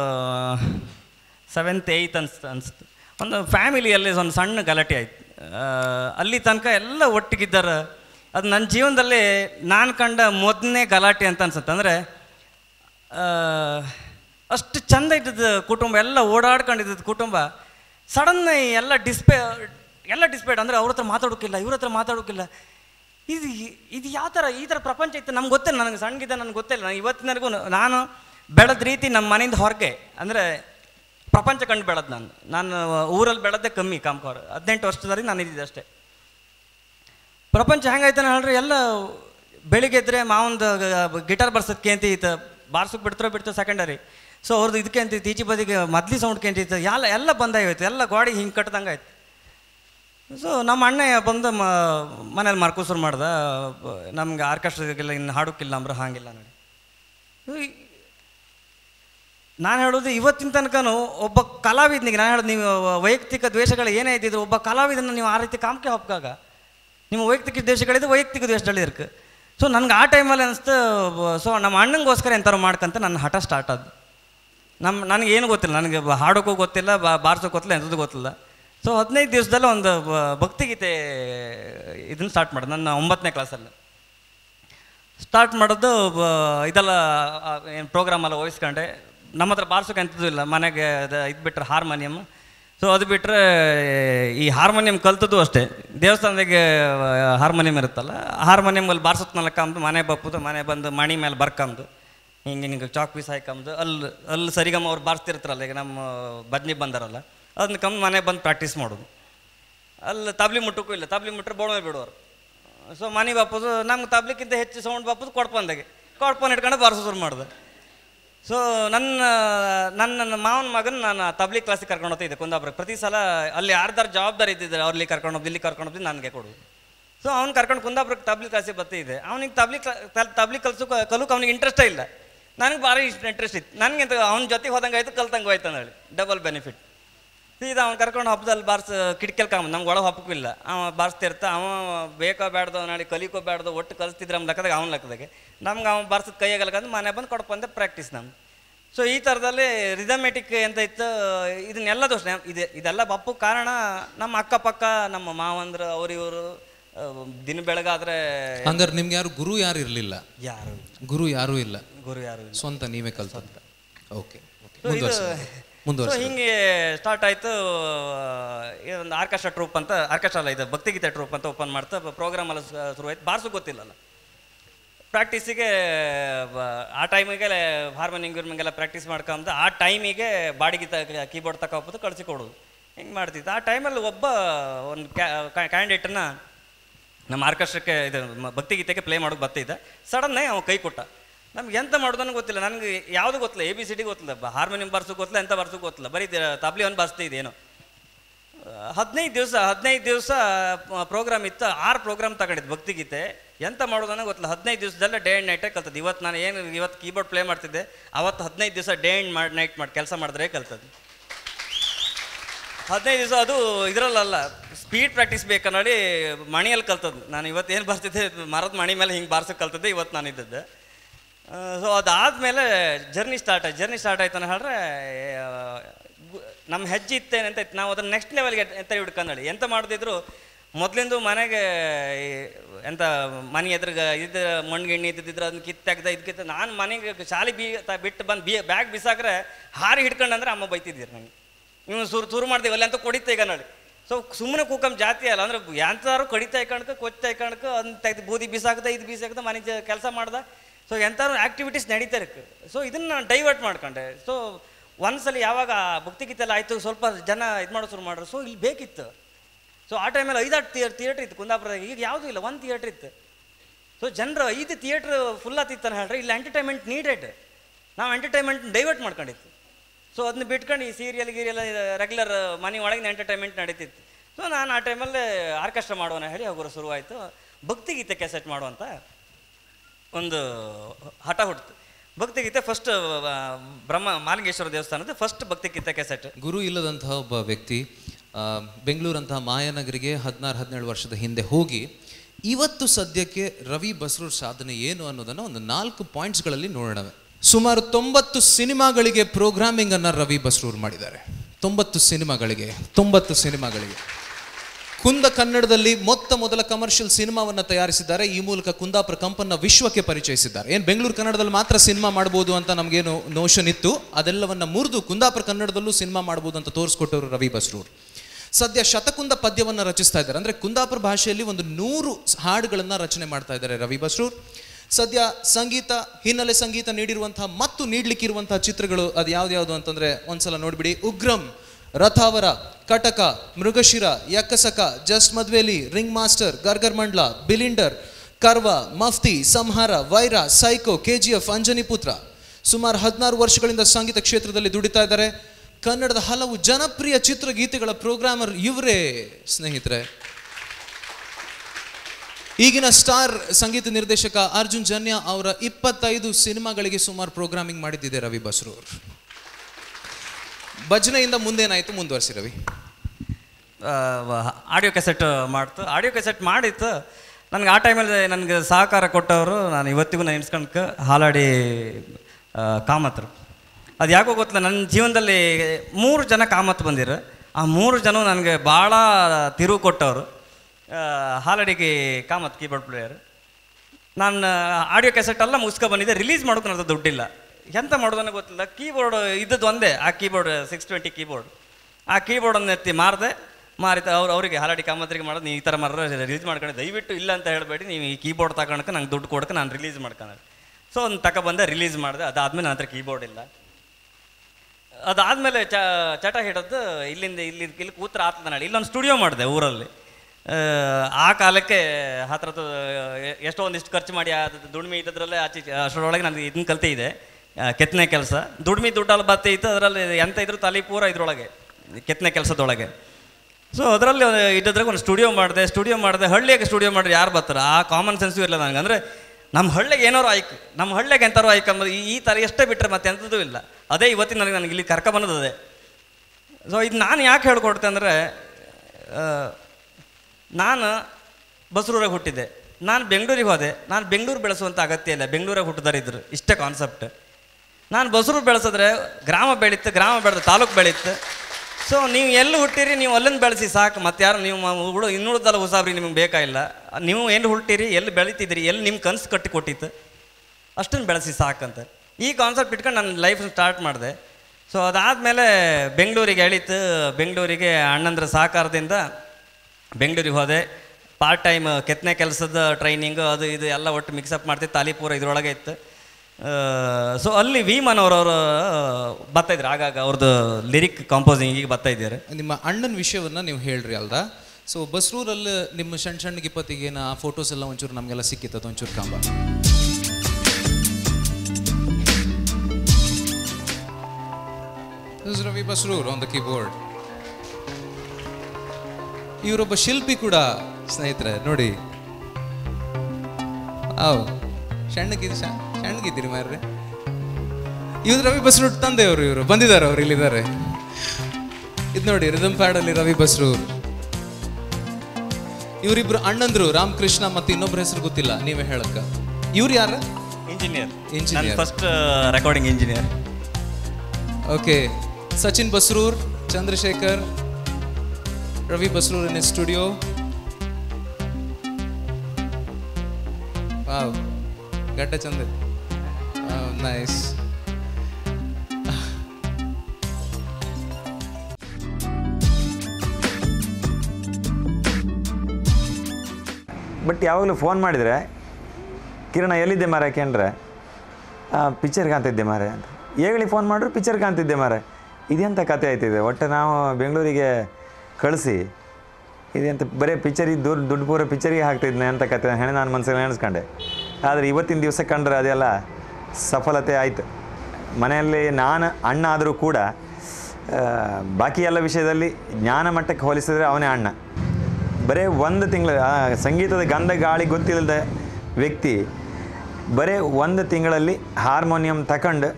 ಸೆವೆಂತ್ ಏಯ್ತ್ ಅನ್ಸ್, ಅನಿಸ್ತು. ಒಂದು ಫ್ಯಾಮಿಲಿಯಲ್ಲಿ ಒಂದು ಸಣ್ಣ ಗಲಾಟೆ ಆಯ್ತು. ಅಲ್ಲಿ ತನಕ ಎಲ್ಲ ಒಟ್ಟಿಗಿದ್ದಾರೆ. ಅದು ನನ್ನ ಜೀವನದಲ್ಲಿ ನಾನು ಕಂಡ ಮೊದಲನೇ ಗಲಾಟೆ ಅಂತ ಅನ್ಸುತ್ತೆ. ಅಂದರೆ ಅಷ್ಟು ಚಂದ ಇದ್ದದ್ದು ಕುಟುಂಬ, ಎಲ್ಲ ಓಡಾಡ್ಕೊಂಡಿದ್ದದ್ದು ಕುಟುಂಬ ಸಡನ್ ಎಲ್ಲ ಡಿಸ್ಪೇ ಎಲ್ಲ ಡಿಸ್ಪೇಡ್ ಅಂದರೆ ಅವ್ರ ಹತ್ರ ಮಾತಾಡೋಕ್ಕಿಲ್ಲ ಇವ್ರ ಹತ್ರ ಮಾತಾಡೋಕ್ಕಿಲ್ಲ ಇದು ಇದು ಯಾವ ಥರ ಈ ಥರ ಪ್ರಪಂಚ ಇತ್ತು ನಮ್ಗೆ ಗೊತ್ತಿಲ್ಲ, ನನಗೆ ಸಣ್ಣಗಿದ್ದ ನನಗೆ ಗೊತ್ತಿಲ್ಲ. ನಾನು ಇವತ್ತಿನವರೆಗೂ ನಾನು ಬೆಳೆದ ರೀತಿ ನಮ್ಮ ಮನೆಯಿಂದ ಹೊರಗೆ, ಅಂದರೆ ಪ್ರಪಂಚ ಕಂಡು ಬೆಳೆದು ನಾನು. ನಾನು ಊರಲ್ಲಿ ಬೆಳೆದೇ ಕಮ್ಮಿ ಕಾಮ್ಕೋರ್ ಹದಿನೆಂಟು ವರ್ಷದವರೆಗೆ ನಾನು ಇದ್ದಿದ್ದೆ ಅಷ್ಟೇ. ಪ್ರಪಂಚ ಹೆಂಗಾಯ್ತಾನೆ ಹೇಳ್ರಿ ಎಲ್ಲ ಬೆಳಿಗ್ಗೆ ಎದ್ದರೆ ಮಾವಂದು ಗಿಟಾರ್ ಬರ್ಸೋದಕ್ಕೆ ಅಂತ ಈತ ಬಾರ್ಸಕ್ಕೆ ಬಿಡ್ತಾರೋ ಬಿಡ್ತೋ ಸೆಕೆಂಡರಿ ಸೊ ಅವ್ರದ್ದು ಇದಕ್ಕೆ ಅಂತ ಈಚೆ ಬದಿಗೆ ಮದ್ಲಿ ಸೌಂಡ್ ಇತ್ತು. ಎಲ್ಲ ಎಲ್ಲ ಬಂದಾಗೋಯ್ತು ಎಲ್ಲ ಗಾಡಿ ಹಿಂಗೆ ಕಟ್ದಂಗೆ ಆಯ್ತು. ಸೊ ನಮ್ಮ ಅಣ್ಣ ಬಂದು ಮ, ಮನೇಲಿ ಮಾರ್ಕೋಸರು ಮಾಡ್ದ. ನಮ್ಗೆ ಆರ್ಕೆಸ್ಟ್ರಾಗೆಲ್ಲ ಇನ್ನು ಹಾಡೋಕ್ಕಿಲ್ಲ, ಅಂದ್ರೆ ಹಾಗಿಲ್ಲ ನೋಡಿ. ನಾನು ಹೇಳೋದು ಇವತ್ತಿನ ತನಕನೂ ಒಬ್ಬ ಕಲಾವಿದನಿಗೆ, ನಾನು ಹೇಳೋದು ನೀವು ವೈಯಕ್ತಿಕ ದ್ವೇಷಗಳು ಏನೇ ಇದ್ದಿದ್ರು ಒಬ್ಬ ಕಲಾವಿದನ ನೀವು ಆ ರೀತಿ ಕಾಮ್ಕೆ ಹಾಕಾಗ ನಿಮ್ಮ ವೈಯಕ್ತಿಕ ದ್ವೇಷಗಳಿದ್ದು ವೈಯಕ್ತಿಕ ದ್ವೇಷಗಳು ಇರ್ಕೆ. ಸೊ ನನಗೆ ಆ ಟೈಮಲ್ಲಿ ಅನಿಸ್ತು ಸೊ ನಮ್ಮ ಅಣ್ಣಂಗೋಸ್ಕರ ಎಂಥವ್ರು ಮಾಡ್ಕಂತ ನನ್ನ ಹಠ ಸ್ಟಾರ್ಟ್ ಆದ್ದು. ನಮ್ಮ ನನಗೇನು ಗೊತ್ತಿಲ್ಲ. ನನಗೆ ಹಾಡೋಕ್ಕೂ ಗೊತ್ತಿಲ್ಲ, ಬಾ ಗೊತ್ತಿಲ್ಲ, ಎಂಥದ್ದು ಗೊತ್ತಿಲ್ಲ. ಸೊ ಹದಿನೈದು ದಿವಸದಲ್ಲೇ ಒಂದು ಭಕ್ತಿಗೀತೆ ಇದನ್ನು ಸ್ಟಾರ್ಟ್ ಮಾಡಿದೆ, ನನ್ನ ಒಂಬತ್ತನೇ ಕ್ಲಾಸಲ್ಲಿ ಸ್ಟಾರ್ಟ್ ಮಾಡೋದು ಇದೆಲ್ಲ ಏನು ಪ್ರೋಗ್ರಾಮ್ ಎಲ್ಲ ವಹಿಸ್ಕೊಂಡೆ. ನಮ್ಮ ಹತ್ರ ಬಾರಿಸೋಕೆ ಎಂಥದ್ದು ಇಲ್ಲ. ಮನೆಗೆ ಇದು ಬಿಟ್ಟರೆ ಹಾರ್ಮೋನಿಯಮ್ ಸೊ ಅದು ಬಿಟ್ಟರೆ ಈ ಹಾರ್ಮೋನಿಯಂ ಕಲ್ತದ್ದು ಅಷ್ಟೇ. ದೇವಸ್ಥಾನದಾಗೆ ಹಾರ್ಮೋನಿಯಂ ಇರುತ್ತಲ್ಲ ಹಾರ್ಮೋನಿಯಮಲ್ಲಿ ಬಾರ್ಸತ್ನಲ್ಲ ಕಂದು ಮನೆ ಬಪ್ಪದು, ಮನೆ ಬಂದು ಮಣಿ ಮೇಲೆ ಬರ್ಕಂದು. ಹಿಂಗೆ ಹಿಂಗೆ ಚಾಕ್ ಪೀಸ್ ಹಾಕಂದು ಅಲ್ಲಿ ಅಲ್ಲಿ ಸರಿಗಮ್ಮ ಅವ್ರು ಬಾರಿಸ್ತಿರ್ತಾರಲ್ಲ, ಈಗ ನಮ್ಮ ಬದ್ನಿ ಬಂದಾರಲ್ಲ, ಅದನ್ನ ಕಮ್ಮಿ ಮನೆಗೆ ಬಂದು ಪ್ರಾಕ್ಟೀಸ್ ಮಾಡೋದು. ಅಲ್ಲಿ ತಬ್ಲಿ ಮುಟ್ಟಕ್ಕೂ ಇಲ್ಲ, ತಬ್ಲಿ ಮುಟ್ಟರೆ ಬೋಳ್ಮೆ ಬಿಡೋರು ಸೊ ಮನೆ ಬಾಪದು ನಮ್ಗೆ ತಬ್ಲಿಕ್ಕಿಂತ ಹೆಚ್ಚು ಸೌಂಡ್ ಬಾಪದು ಕೊಡ್ಪಂದಾಗೆ ಕೊಡ್ಪನ್ ಇಟ್ಕೊಂಡು ಬಾರಿಸೋ ಶುರು ಮಾಡಿದೆ. ಸೊ ನನ್ನ ನನ್ನ ನನ್ನ ಮಾವನ ಮಗನ ನಾನು ತಬ್ಲಿ ಕ್ಲಾಸಿಗೆ ಕರ್ಕೊಂಡು ಹೋಗ್ತಿದ್ದೆ ಕುಂದಾಪುರಕ್ಕೆ. ಪ್ರತಿ ಸಲ ಅಲ್ಲಿ ಯಾರ್ದಾರು ಜವಾಬ್ದಾರಿ ಇದ್ದಿದ್ದಾರೆ ಅವ್ರಲ್ಲಿ ಕರ್ಕೊಂಡು ಹೋಗಿ, ಇಲ್ಲಿ ಕರ್ಕೊಂಡು ಹೋಗಿ ನನಗೆ ಕೊಡು. ಸೊ ಅವ್ನು ಕರ್ಕೊಂಡು ಕುಂದಾಪುರಕ್ಕೆ ತಬ್ಲಿ ಕ್ಲಾಸಿಗೆ ಬರ್ತಿದ್ದೆ. ಅವನಿಗೆ ತಬ್ಲಿ ಕ್ಲಾ ತಬ್ಲಿ ಕಲ್ಸು, ಕಲುಕ್ ಅವ್ನಿಗೆ ಇಂಟ್ರೆಸ್ಟೇ ಇಲ್ಲ. ನನಗೆ ಭಾರಿ ಇಂಟ್ರೆಸ್ಟ್ ಇತ್ತು. ನನಗೆ ಅವ್ನ ಜೊತೆಗೆ ಹೋದಂಗೆ ಆಯ್ತು ಕಲ್ತಂಗೆ ಹೋಯ್ತು ಹೇಳಿ ಡಬಲ್ ಬೆನಿಫಿಟ್ ಸೀದಾ ಅವ್ನು ಕರ್ಕೊಂಡು ಹಬ್ಬದಲ್ಲಿ ಬಾರ್ಸ್ ಕಿಟಕಿಲ್ ಕಾಮ ನಮ್ಗೆ ಒಳಗೆ ಹಬ್ಬಕ್ಕೂ ಇಲ್ಲ. ಅವ ಬಾರಿಸ್ತಿರ್ತ ಅವ ಬೇಕೋ ಬ್ಯಾಡ್ದು ನಾಳೆ ಕಲಿಕೋ ಬ್ಯಾಡ್ದು ಒಟ್ಟು ಕಲಿಸ್ತಿದ್ರೆ ನಮ್ಮ ಲೆಕ್ಕದಾಗ ಅವ್ನ ಲೆಕ್ಕದಾಗೆ. ನಮ್ಗೆ ಅವ್ನು ಬಾರ್ಸದ ಕೈಯಾಗಲ್ಕಂದು ಮನೆ ಬಂದು ಕೊಡ್ಪಂದೆ ಪ್ರಾಕ್ಟೀಸ್ ನಮ್ಗೆ ಸೊ ಈ ಥರದಲ್ಲಿ ರಿದಮೆಟಿಕ್ ಎಂತ ಇತ್ತು ಇದನ್ನೆಲ್ಲ ದೋಷ ಇದೆ ಇದೆಲ್ಲ ಬಪ್ಪು ಕಾರಣ ನಮ್ಮ ಅಕ್ಕಪಕ್ಕ ನಮ್ಮ ಮಾವಂದ್ರು ಅವರಿವರು ಇವರು ದಿನ ಬೆಳಗಾದ್ರೆ ಹಂಗಾರೆ ನಿಮ್ಗೆ ಯಾರು ಗುರು ಯಾರು ಇರಲಿಲ್ಲ? ಯಾರು? ಗುರು ಯಾರೂ ಇಲ್ಲ. ಗುರು ಯಾರು. ಸ್ವಂತ ನೀವೇ ಕಲ್ತಂತ ಓಕೆ ಮುಂದುವರ್ಸಿ ಹಿಂಗೆ ಸ್ಟಾರ್ಟ್ ಆಯಿತು ಒಂದು ಆರ್ಕೆಸ್ಟ್ರಾ ಟ್ರೂಪ್ ಅಂತ ಆರ್ಕೆಸ್ಟ್ರಾ ಅಲ್ಲ ಇದು ಭಕ್ತಿಗೀತೆ ಟ್ರೂಪ್ ಅಂತ ಓಪನ್ ಮಾಡ್ತಾ ಪ್ರೋಗ್ರಾಮ್ ಎಲ್ಲ ಶುರು ಆಯ್ತು ಬಾರ್ಸು ಗೊತ್ತಿಲ್ಲಲ್ಲ. ಪ್ರಾಕ್ಟೀಸಿಗೆ ಆ ಟೈಮಿಗೆ ಹಾರ್ಮೋನಿಯಂ ಗಿರ್ಮಿಂಗೆಲ್ಲ ಪ್ರಾಕ್ಟೀಸ್ ಮಾಡ್ಕೊಂಬ ಆ ಟೈಮಿಗೆ ಬಾಡಿಗೆ ಕೀಬೋರ್ಡ್ ತಗೊಬೋದು ಕಳಿಸಿ ಕೊಡೋದು. ಹಿಂಗೆ ಮಾಡ್ತಿತ್ತು. ಆ ಟೈಮಲ್ಲಿ ಒಬ್ಬ ಒಂದು ಕ್ಯಾಂಡಿಡೇಟನ್ನ ನಮ್ಮ ಆರ್ಕೆಸ್ಟ್ರಾಕ್ಕೆ ಇದು ಭಕ್ತಿ ಭಕ್ತಿಗೀತೆಗೆ ಪ್ಲೇ ಮಾಡೋಕೆ ಬರ್ತಿದ್ದೆ. ಸಡನ್ನೇ ಅವ್ನು ಕೈ ಕೊಟ್ಟ. ನಮ್ಗೆ ಎಂತ ಮಾಡೋದನ್ನು ಗೊತ್ತಿಲ್ಲ. ನನಗೆ ಯಾವುದು ಗೊತ್ತಿಲ್ಲ. ಎ ಬಿ ಸಿ ಡಿ ಗೊತ್ತಿಲ್ಲ. ಹಾರ್ಮೋನಿಯಂ ಬರ್ಸು ಗೊತ್ತಿಲ್ಲ, ಎಂತ ಬರ್ಸು ಗೊತ್ತಿಲ್ಲ. ಬರೀ ತಬ್ಲಿ ಒಂದು ಬಾರಿಸ್ತಿದ್ದೆ ಏನೋ ಹದಿನೈದು ದಿವಸ ಹದಿನೈದು ದಿವಸ ಪ್ರೋಗ್ರಾಮ್ ಇತ್ತು, ಆರು ಪ್ರೋಗ್ರಾಮ್ ತಗೊಂಡಿದ್ದು ಭಕ್ತಿಗೀತೆ. ಎಂತ ಮಾಡೋದನ್ನ ಗೊತ್ತಿಲ್ಲ. ಹದಿನೈದು ದಿವಸದಲ್ಲೇ ಡೇ ಆ್ಯಂಡ್ ನೈಟೇ ಕಲ್ತದ್ದು. ಇವತ್ತು ನಾನು ಏನು ಇವತ್ತು ಕೀಬೋರ್ಡ್ ಪ್ಲೇ ಮಾಡ್ತಿದ್ದೆ. ಅವತ್ತು ಹದಿನೈದು ದಿವಸ ಡೇ ಆ್ಯಂಡ್ ಮಾಡಿ ನೈಟ್ ಮಾಡಿ, ಕೆಲಸ ಮಾಡಿದ್ರೆ ಕಲ್ತದ್ದು. ಹದಿನೈದು ದಿವಸ ಅದು ಇದರಲ್ಲಲ್ಲ ಸ್ಪೀಡ್ ಪ್ರಾಕ್ಟೀಸ್ ಬೇಕನ್ನೋಡಿ ಮಣಿಯಲ್ಲಿ ಕಲ್ತದ್ದು. ನಾನು ಇವತ್ತು ಏನು ಬರ್ತಿದ್ದೆ, ಮರದ ಮಣಿ ಮೇಲೆ ಹಿಂಗೆ ಬಾರ್ಸೋಕೆ ಕಲ್ತದ್ದೆ, ಇವತ್ತು ನಾನು ಇದ್ದದ್ದು. ಸೊ ಅದಾದಮೇಲೆ ಜರ್ನಿ ಸ್ಟಾರ್ಟ್ ಆಯ್ತು. ಜರ್ನಿ ಸ್ಟಾರ್ಟ್ ಆಯ್ತು ಅಂತ ಹೇಳಿದ್ರೆ ನಮ್ಮ ಹೆಜ್ಜೆ ಇತ್ತೇನೆ ಅಂತ ಇತ್ತು. ನಾವು ಅದನ್ನು ನೆಕ್ಸ್ಟ್ ಲೆವೆಲ್ಗೆ ಎಂತ ಹಿಡ್ಕೊಂಡಳಿ. ಎಂತ ಮಾಡ್ದಿದ್ರು, ಮೊದಲಿಂದು ಮನೆಗೆ ಎಂತ, ಮನೆ ಎದುರುಗ ಇದು ಮಣ್ಣು ಗಿಣ್ಣಿ ಇದ್ದಿದ್ರೆ ಅದನ್ನ ಕಿತ್ತಾಗ್ದ ಇದು ಕಿತ್ತ ನಾನು ಮನೆಗೆ ಶಾಲಿ ಬಿ ಬಿಟ್ಟು ಬಂದು ಬಿ, ಬ್ಯಾಗ್ ಬಿಸಾಕ್ರೆ ಹಾರಿ ಹಿಡ್ಕೊಂಡಂದ್ರೆ ಅಮ್ಮ ಬೈತಿದ್ದೀರಿ ನನಗೆ. ನೀವು ಸುರು ಸುರು ಮಾಡ್ತೀವಿ ಅಲ್ಲಿ ಅಂತ ಕೊಡಿತ ಈಗ ನೋಡಿ ಸೊ ಸುಮ್ಮನೆ ಕೂಕಂ ಜಾತಿ ಅಲ್ಲ, ಅಂದ್ರೆ ಎಂತಾರು ಕಡಿತಾ ಇಕ್ಕಣಕ ಕೊಚ್ಚ ಅದನ್ನ ತೆಗ್ದು ಬೂದಿ ಬಿಸಾಕ್ದ, ಇದು ಬಿಸಾಕ್ದ, ಮನೆ ಕೆಲಸ ಮಾಡ್ದ. ಸೊ ಎಂಥ ಆ್ಯಕ್ಟಿವಿಟೀಸ್ ನಡೀತಾ ಸೊ ಇದನ್ನು ನಾನು ಡೈವರ್ಟ್ ಮಾಡ್ಕೊಂಡೆ. ಸೊ ಒಂದ್ಸಲ ಯಾವಾಗ ಭಕ್ತಿ ಗೀತೆಲ್ಲ ಆಯಿತು, ಸ್ವಲ್ಪ ಜನ ಇದು ಮಾಡೋ ಶುರು ಮಾಡ್ರು. ಸೊ ಇಲ್ಲಿ ಬೇಕಿತ್ತು. ಸೊ ಆ ಟೈಮಲ್ಲಿ ಐದಾರು ಥಿಯೇಟ್ ಥಿಯೇಟ್ರ್ ಇತ್ತು ಕುಂದಾಪುರದಾಗ. ಈಗ ಯಾವುದೂ ಇಲ್ಲ, ಒಂದು ಥಿಯೇಟ್ರ್ ಇತ್ತು. ಸೊ ಜನರು ಐದು ಥಿಯೇಟ್ರ್ ಫುಲ್ ಆತಿತ್ತು ಅಂತ ಇಲ್ಲಿ ಎಂಟರ್ಟೈನ್ಮೆಂಟ್ ನೀಡೆಡ್ ನಾವು ಎಂಟರ್ಟೈನ್ಮೆಂಟ್ ಡೈವರ್ಟ್ ಮಾಡ್ಕೊಂಡಿತ್ತು. ಸೊ ಅದನ್ನ ಬಿಟ್ಕೊಂಡು ಈ ಸೀರಿಯಲ್ ಗೀರಿಯಲ್ ರೆಗ್ಯುಲರ್ ಮನೆ ಒಳಗಿನ ಎಂಟರ್ಟೈನ್ಮೆಂಟ್ ನಡೀತಿತ್ತು. ಸೊ ನಾನು ಆ ಟೈಮಲ್ಲಿ ಆರ್ಕೆಸ್ಟ್ರಾ ಮಾಡೋಣ ಹೇಳಿ ಅವರು ಶುರುವಾಯಿತು. ಭಕ್ತಿಗೀತೆ ಕ್ಯಾಸೆಟ್ ಮಾಡುವಂಥ ಒಂದು ಹಠ ಹುಟ್ಟಿತು ಭಕ್ತಿಗೀತೆ ಫಸ್ಟ್ ಬ್ರಹ್ಮ, ಮಾಲಿಂಗೇಶ್ವರ ದೇವಸ್ಥಾನದ ಫಸ್ಟ್ ಭಕ್ತಿಗೀತೆ ಕೆಸೆಟ್ ಗುರು ಇಲ್ಲದಂತಹ ಒಬ್ಬ ವ್ಯಕ್ತಿ ಬೆಂಗಳೂರಂತಹ ಮಾಯಾನಗರಿಗೆ ಹದಿನಾರು, ಹದಿನೇಳು ವರ್ಷದ ಹಿಂದೆ ಹೋಗಿ, ಇವತ್ತು ಸದ್ಯಕ್ಕೆ ರವಿ ಬಸ್ರೂರ್ ಸಾಧನೆ ಏನು ಅನ್ನೋದನ್ನು ಒಂದು ನಾಲ್ಕು ಪಾಯಿಂಟ್ಸ್ಗಳಲ್ಲಿ ನೋಡೋಣ ಸುಮಾರು ತೊಂಬತ್ತು ಸಿನಿಮಾಗಳಿಗೆ ಪ್ರೋಗ್ರಾಮಿಂಗನ್ನು ರವಿ ಬಸ್ರೂರ್ ಮಾಡಿದ್ದಾರೆ. ತೊಂಬತ್ತು ಸಿನಿಮಾಗಳಿಗೆ ತೊಂಬತ್ತು ಸಿನಿಮಾಗಳಿಗೆ. ಕುಂದ ಕನ್ನಡದಲ್ಲಿ ಮೊತ್ತ ಮೊದಲ ಕಮರ್ಷಿಯಲ್ ಸಿನಿಮಾವನ್ನು ತಯಾರಿಸಿದ್ದಾರೆ. ಈ ಮೂಲಕ ಕುಂದಾಪುರ ಕಂಪನ್ನ ವಿಶ್ವಕ್ಕೆ ಪರಿಚಯಿಸಿದ್ದಾರೆ. ಏನು ಬೆಂಗಳೂರು ಕನ್ನಡದಲ್ಲಿ ಮಾತ್ರ ಸಿನಿಮಾ ಮಾಡ್ಬೋದು ಅಂತ ನಮಗೇನು ನೋಷನ್ ಇತ್ತು. ಅದೆಲ್ಲವನ್ನು ಮುರಿದು ಕುಂದಾಪುರ ಕನ್ನಡದಲ್ಲೂ ಸಿನಿಮಾ ಮಾಡ್ಬೋದು ಅಂತ ತೋರಿಸ್ಕೊಟ್ಟವರು ರವಿ ಬಸ್ರೂರ್. ಸದ್ಯ ಶತಕುಂದ ಪದ್ಯವನ್ನು ರಚಿಸ್ತಾ ಇದ್ದಾರೆ. ಅಂದರೆ ಕುಂದಾಪುರ ಭಾಷೆಯಲ್ಲಿ ಒಂದು ನೂರು ಹಾಡುಗಳನ್ನು ರಚನೆ ಮಾಡ್ತಾ ಇದ್ದಾರೆ ರವಿ ಬಸ್ರೂರ್. ಸದ್ಯ ಸಂಗೀತ, ಹಿನ್ನೆಲೆ ಸಂಗೀತ ನೀಡಿರುವಂತಹ, ಮತ್ತು ನೀಡಲಿಕ್ಕಿರುವಂತಹ ಚಿತ್ರಗಳು ಅದು ಯಾವ್ದು ಯಾವುದು ಅಂತಂದ್ರೆ ಒಂದ್ಸಲ ನೋಡಿಬಿಡಿ. Ugramm Rathaavara, Kataka, Mrigashira, ಯಕ್ಕಸಕ, just Maduveli ring master Gargar Mandla blunder, Karva, Mufti, Samhaara, Vaira, Psycho K G F Anjani Putra. ಸುಮಾರು ಹದಿನಾರು ವರ್ಷಗಳಿಂದ ಸಂಗೀತ ಕ್ಷೇತ್ರದಲ್ಲಿ ದುಡಿತಾ ಇದ್ದಾರೆ. ಕನ್ನಡದ ಹಲವು ಜನಪ್ರಿಯ ಚಿತ್ರಗೀತೆಗಳ ಪ್ರೋಗ್ರಾಮರ್ ಇವರೇ, ಸ್ನೇಹಿತರೆ. ಈಗಿನ ಸ್ಟಾರ್ ಸಂಗೀತ ನಿರ್ದೇಶಕ ಅರ್ಜುನ್ ಜನ್ಯ ಅವರ ಇಪ್ಪತ್ತೈದು ಸಿನಿಮಾಗಳಿಗೆ ಸುಮಾರು ಪ್ರೋಗ್ರಾಮಿಂಗ್ ಮಾಡಿದ್ದಿದೆ ರವಿ ಬಸ್ರೂರ್ ಭಜನೆಯಿಂದ ಮುಂದೇನಾಯ್ತು, ಮುಂದುವರಿಸಿ ರವಿ. ಆಡಿಯೋ ಕೆಸೆಟ್ ಮಾಡ್ತು. ಆಡಿಯೋ ಕೆಸೆಟ್ ಮಾಡಿತ್ತು. ನನಗೆ ಆ ಟೈಮಲ್ಲಿ ನನಗೆ ಸಹಕಾರ ಕೊಟ್ಟವರು ನಾನು ಇವತ್ತಿಗೂ ನಾನು ಹಾಲಾಡಿ ಕಾಮತ್ರು. ಅದು ಯಾಕೋ ಗೊತ್ತಿಲ್ಲ ನನ್ನ ಜೀವನದಲ್ಲಿ ಮೂರು ಜನ ಕಾಮತ್ ಬಂದಿರು. ಆ ಮೂರು ಜನ ನನಗೆ ಭಾಳ ತಿರುವು ಕೊಟ್ಟವರು. ಹಾಲಡಿಗೆ ಕಾಮತ್ ಕೀಬೋರ್ಡ್ ಪ್ಲೇಯರ್ ನಾನು ಆಡಿಯೋ ಕ್ಯಾಸೆಟ್ ಎಲ್ಲ ಮುಗಿಸ್ಕೊ ಬಂದಿದ್ದೆ. ರಿಲೀಸ್ ಮಾಡೋಕೆ ನನ್ನ ದುಡ್ಡಿಲ್ಲ. ಎಂತ ಮಾಡೋದನ್ನ ಗೊತ್ತಿಲ್ಲ. ಕೀಬೋರ್ಡ್ ಇದ್ದದ್ದು ಒಂದೇ ಆ ಕೀಬೋರ್ಡ್ ಸಿಕ್ಸ್ ಟ್ವೆಂಟಿ ಕೀಬೋರ್ಡ್. ಆ ಕೀಬೋರ್ಡನ್ನು ಎತ್ತಿ ಮಾರಿದೆ ಮಾರಿತ ಅವ್ರು ಅವರಿಗೆ ಹಾಲಾಡಿ ಕಾಮತ್ರಿಗೆ ಮಾಡೋದು ನೀವು ಈ ಥರ ಮರ ರಿಲೀಸ್ ಮಾಡ್ಕೊಂಡು. ದಯವಿಟ್ಟು ಇಲ್ಲ ಅಂತ ಹೇಳಬೇಡಿ ನೀವು ಈ ಕೀಬೋರ್ಡ್ ತಗೊಳಕ್ಕೆ ನಂಗೆ ದುಡ್ಡು ಕೊಡಕ್ಕೆ ನಾನು ರಿಲೀಸ್ ಮಾಡ್ಕೊಂಡೆ. ಸೊ ಒಂದು ತಗೊಬಂದೆ ರಿಲೀಸ್ ಮಾಡಿದೆ ಅದಾದಮೇಲೆ ನನ್ನ ಹತ್ರ ಕೀಬೋರ್ಡ್ ಇಲ್ಲ. ಅದಾದಮೇಲೆ ಚ ಚಟ ಹಿಡಿದು ಇಲ್ಲಿಂದ ಇಲ್ಲಿ ಇಲ್ಲಿ ಕೂತ್ರ ಆತದ ನಾಳೆ. ಇಲ್ಲೊಂದು ಸ್ಟುಡಿಯೋ ಮಾಡಿದೆ ಊರಲ್ಲಿ. ಆ, ಕಾಲಕ್ಕೆ ಹತ್ರ ಹತ್ರ ಎಷ್ಟೋ ಒಂದಿಷ್ಟು ಖರ್ಚು ಮಾಡಿ ಅದು ದುಡಿಮೆ ಇದ್ದದ್ರಲ್ಲೇ ಆಚೆ ಅಷ್ಟರೊಳಗೆ ನನಗೆ ಇದನ್ನು ಕಲ್ತೆ ಇದೆ ಕೆತ್ತನೆ ಕೆಲಸ. ದುಡ್ಮಿ ದುಡ್ಡಲ್ಲಿ ಬತ್ತೆ ಇತ್ತು, ಅದರಲ್ಲಿ ಎಂತ ಇದ್ರು ತಲೆ ಪೂರ ಇದ್ರೊಳಗೆ, ಕೆತ್ತನೆ ಕೆಲಸದೊಳಗೆ. ಸೊ ಅದರಲ್ಲಿ ಇದ್ದದ್ರಾಗ ಒಂದು ಸ್ಟುಡಿಯೋ ಮಾಡಿದೆ ಸ್ಟುಡಿಯೋ ಮಾಡಿದೆ, ಹಳ್ಳಿಯಾಗೆ ಸ್ಟುಡಿಯೋ ಮಾಡಿದ್ರೆ ಯಾರು ಬರ್ತಾರೆ? ಆ ಕಾಮನ್ ಸೆನ್ಸು ಇಲ್ಲ ನನಗೆ ಅಂದರೆ ನಮ್ಮ ಹಳ್ಳಿಗೆ ಏನಾರು ಆಯ್ಕೆ ನಮ್ಮ ಹಳ್ಳಿಗೆ ಎಂತಾರು ಆಯ್ಕೆ ಈ- ಈ ಥರ ಎಷ್ಟೇ ಬಿಟ್ಟರೆ ಮತ್ತೆ ಎಂಥದ್ದು ಇಲ್ಲ. ಅದೇ ಇವತ್ತಿನ ನನಗೆ ನನಗೆ ಇಲ್ಲಿ ಕರ್ಕ ಅದೇ ಸೊ ಇದು ನಾನು ಯಾಕೆ ಹೇಳ್ಕೊಡ್ತೆ ಅಂದರೆ ನಾನು ಬಸರೂರಾಗ ಹುಟ್ಟಿದ್ದೆ. ನಾನು ಬೆಂಗಳೂರಿಗೆ ಹೋದೆ. ನಾನು ಬೆಂಗಳೂರು ಬೆಳೆಸುವಂಥ ಅಗತ್ಯ ಇಲ್ಲ. ಬೆಂಗಳೂರಾಗ ಹುಟ್ಟಿದಾರಿದ್ರು. ಇಷ್ಟೇ ಕಾನ್ಸೆಪ್ಟ್ ನಾನು ಬಸರು ಬೆಳೆಸಿದ್ರೆ ಗ್ರಾಮ ಬೆಳೀತು ಗ್ರಾಮ ಬೆಳೆದ ತಾಲೂಕು ಬೆಳೀತು ಸೊ ನೀವು ಎಲ್ಲಿ ಹುಟ್ಟಿರಿ, ನೀವು ಅಲ್ಲಿಂದ ಬೆಳೆಸಿ ಸಾಕು. ಮತ್ತೆ ಯಾರು ನೀವು ಹುಳು ಇನ್ನುಳಿದಲ್ಲ ಉಸಾಬ್ರಿ ನಿಮಗೆ ಬೇಕಾಗಿಲ್ಲ ನೀವು ಎಲ್ಲಿ ಹುಟ್ಟಿರಿ, ಎಲ್ಲಿ ಬೆಳಿತಿದ್ರಿ, ಎಲ್ಲಿ ನಿಮ್ಮ ಕನಸು ಕಟ್ಟಿ ಕೊಟ್ಟಿತ್ತು? ಅಷ್ಟನ್ನು ಬೆಳೆಸಿ ಸಾಕಂತ. ಈ ಕಾನ್ಸೆಪ್ಟ್ ಇಟ್ಕೊಂಡು ನಾನು ಲೈಫ್ ಸ್ಟಾರ್ಟ್ ಮಾಡಿದೆ. ಸೊ ಅದಾದಮೇಲೆ ಬೆಂಗಳೂರಿಗೆ ಎಳೀತು. ಬೆಂಗಳೂರಿಗೆ ಅಣ್ಣಂದ್ರ ಸಹಕಾರದಿಂದ ಬೆಂಗಳೂರಿಗೆ ಹೋದೆ. ಪಾರ್ಟ್ ಟೈಮ್ ಕೆತ್ತನೆ ಕೆಲಸದ ಟ್ರೈನಿಂಗು ಅದು ಇದು ಎಲ್ಲ ಒಟ್ಟು ಮಿಕ್ಸಪ್ ಮಾಡ್ತಿತ್ತು. ತಾಲಿಪುರ ಇದರೊಳಗೆ ಇತ್ತು. ಸೊ ಅಲ್ಲಿ ವಿ ಬರ್ತಾ ಇದ್ರು ಆಗಾಗ ಅವ್ರದ್ದು ಲಿರಿಕ್ ಕಾಂಪೋಸಿಂಗಿಗೆ ಬರ್ತಾ ಇದ್ದಾರೆ ನಿಮ್ಮ ಅಣ್ಣನ ವಿಷಯವನ್ನ ನೀವು ಹೇಳ್ರಿ ಅಲ್ದಾ? ಸೊ ಬಸ್ರೂರಲ್ಲಿ ನಿಮ್ಮ ಸಣ್ಣ ಸಣ್ಣ ಗಿಪ್ಪತ್ತಿಗೇನ ಆ ಫೋಟೋಸ್ ಎಲ್ಲ ಒಂಚೂರು ನಮಗೆಲ್ಲ ಸಿಕ್ಕಿತ್ತು ಒಂಚೂರು ಕಾಂಬ. Ravi Basrur on the keyboard ಇವರೊಬ್ಬ ಶಿಲ್ಪಿ ಕೂಡ ಸ್ನೇಹಿತರೆ, ನೋಡಿ. ಸಣ್ಣಕ್ಕಿದೆ ಸಣ್ಣಗಿದ್ ಸಣ್ಣಗಿದ್ದೀರಿ ಮಾರ್ರೆ? ಇವ್ರು ರವಿ ಬಸ್ರೂರ್ ತಂದೆಯವರು ಇವರು ಬಂದಿದ್ದಾರೆ ಅವ್ರು ಇಲ್ಲಿದ್ದಾರೆ. ಇದು ನೋಡಿ ರಿದಮ್ ಪ್ಯಾಡಲ್ಲಿ ರವಿ ಬಸ್ರೂರ್. ಇವರಿಬ್ರು ಅಣ್ಣಂದ್ರು ರಾಮಕೃಷ್ಣ ಮತ್ತೆ ಇನ್ನೊಬ್ರ ಹೆಸರು ಗೊತ್ತಿಲ್ಲ ನೀವೇ ಹೇಳಕ್ಕ. ಇವ್ರು ಯಾರ? Engineer engineer first recording engineer okay Sachin Basrur Chandrashekar Ravi Basrur in studio ಗಡ್ಡ ಚಂದ. ನೈಸ್ ಬಟ್ ಯಾವಾಗಲೂ ಫೋನ್ ಮಾಡಿದರೆ, ಕಿರಣ ಎಲ್ಲಿದ್ದೆ ಮಾರೆ ಕೇಂದ್ರೆ? ಪಿಕ್ಚರ್ ಕಾಣ್ತಿದ್ದೆ ಮಾರೆ ಅಂತ. ಹೇಳಿ ಫೋನ್ ಮಾಡಿದ್ರು ಪಿಕ್ಚರ್ ಕಾಣ್ತಿದ್ದೆ ಮಾರೆ ಇದೆಂಥ ಕತೆ ಆಯ್ತಿದೆ? ಒಟ್ಟು ನಾವು ಬೆಂಗಳೂರಿಗೆ ಕಳಿಸಿ. ಇದೆಂತ ಬರೀ ಪಿಕ್ಚರಿಗೆ ದುಡ್ಡು ದುಡ್ಡು ಪೂರ ಪಿಕ್ಚರಿಗೆ ಹಾಕ್ತಿದ್ನೆ ಅಂತ ಕತೆ ಹೆಣ್ಣು ನಾನು ಮನಸ್ಸಲ್ಲಿ ನೆನೆಸ್ಕೊಂಡೆ. ಆದರೆ ಇವತ್ತಿನ ದಿವಸ ಕಂಡ್ರೆ ಅದೆಲ್ಲ ಸಫಲತೆ ಆಯಿತು. ಮನೆಯಲ್ಲಿ ನಾನು ಅಣ್ಣ ಆದರೂ ಕೂಡ ಬಾಕಿ ಎಲ್ಲ ವಿಷಯದಲ್ಲಿ ಜ್ಞಾನ ಮಟ್ಟಕ್ಕೆ ಹೋಲಿಸಿದ್ರೆ ಅವನೇ ಅಣ್ಣ. ಬರೀ ಒಂದು ತಿಂಗಳ ಸಂಗೀತದ ಗಂಧ ಗಾಳಿ ಗೊತ್ತಿಲ್ಲದ ವ್ಯಕ್ತಿ ಬರೀ ಒಂದು ತಿಂಗಳಲ್ಲಿ ಹಾರ್ಮೋನಿಯಂ ತಗೊಂಡು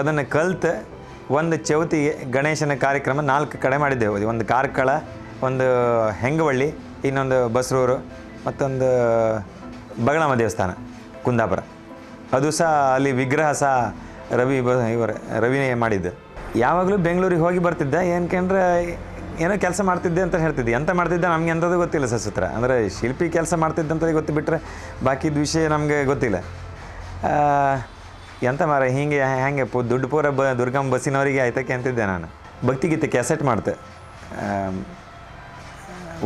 ಅದನ್ನು ಕಲ್ತು ಒಂದು ಚೌತಿಗೆ ಗಣೇಶನ ಕಾರ್ಯಕ್ರಮ ನಾಲ್ಕು ಕಡೆ ಮಾಡಿದ್ದೆವು. ಒಂದು ಕಾರ್ಕಳ, ಒಂದು ಹೆಂಗವಳ್ಳಿ, ಇನ್ನೊಂದು ಬಸರೂರು, ಮತ್ತೊಂದು ಬಗಳಮ್ಮ ದೇವಸ್ಥಾನ, ಕುಂದಾಪುರ. ಅದು ಸಹ ಅಲ್ಲಿ ವಿಗ್ರಹ ಸಹ ರವಿ ಬ ಇವರ ರವಿನೇ ಮಾಡಿದ್ದು. ಯಾವಾಗಲೂ ಬೆಂಗಳೂರಿಗೆ ಹೋಗಿ ಬರ್ತಿದ್ದೆ ಏನಕಂದ್ರೆ ಏನೋ ಕೆಲಸ ಮಾಡ್ತಿದ್ದೆ ಅಂತ ಹೇಳ್ತಿದ್ದೆ. ಎಂತ ಮಾಡ್ತಿದ್ದೆ ನಮಗೆ ಎಂಥದ್ದು ಗೊತ್ತಿಲ್ಲ ಸಸತ್ರ. ಅಂದರೆ ಶಿಲ್ಪಿ ಕೆಲಸ ಮಾಡ್ತಿದ್ದೆ ಅಂತ ಗೊತ್ತು ಬಿಟ್ಟರೆ ಬಾಕಿದ ವಿಷಯ ನಮಗೆ ಗೊತ್ತಿಲ್ಲ. ಎಂತ ಮಾರ, ಹೀಗೆ ಹೆಂಗೆ ಪು ದುಡ್ಡು ಪೂರ ಬ ದುರ್ಗಮ್ಮ ಬಸ್ಸಿನವರಿಗೆ ಆಯ್ತಕ್ಕೆ ಅಂತಿದ್ದೆ ನಾನು. ಭಕ್ತಿಗೀತೆ ಕ್ಯಾಸೆಟ್ ಮಾಡ್ತೆ.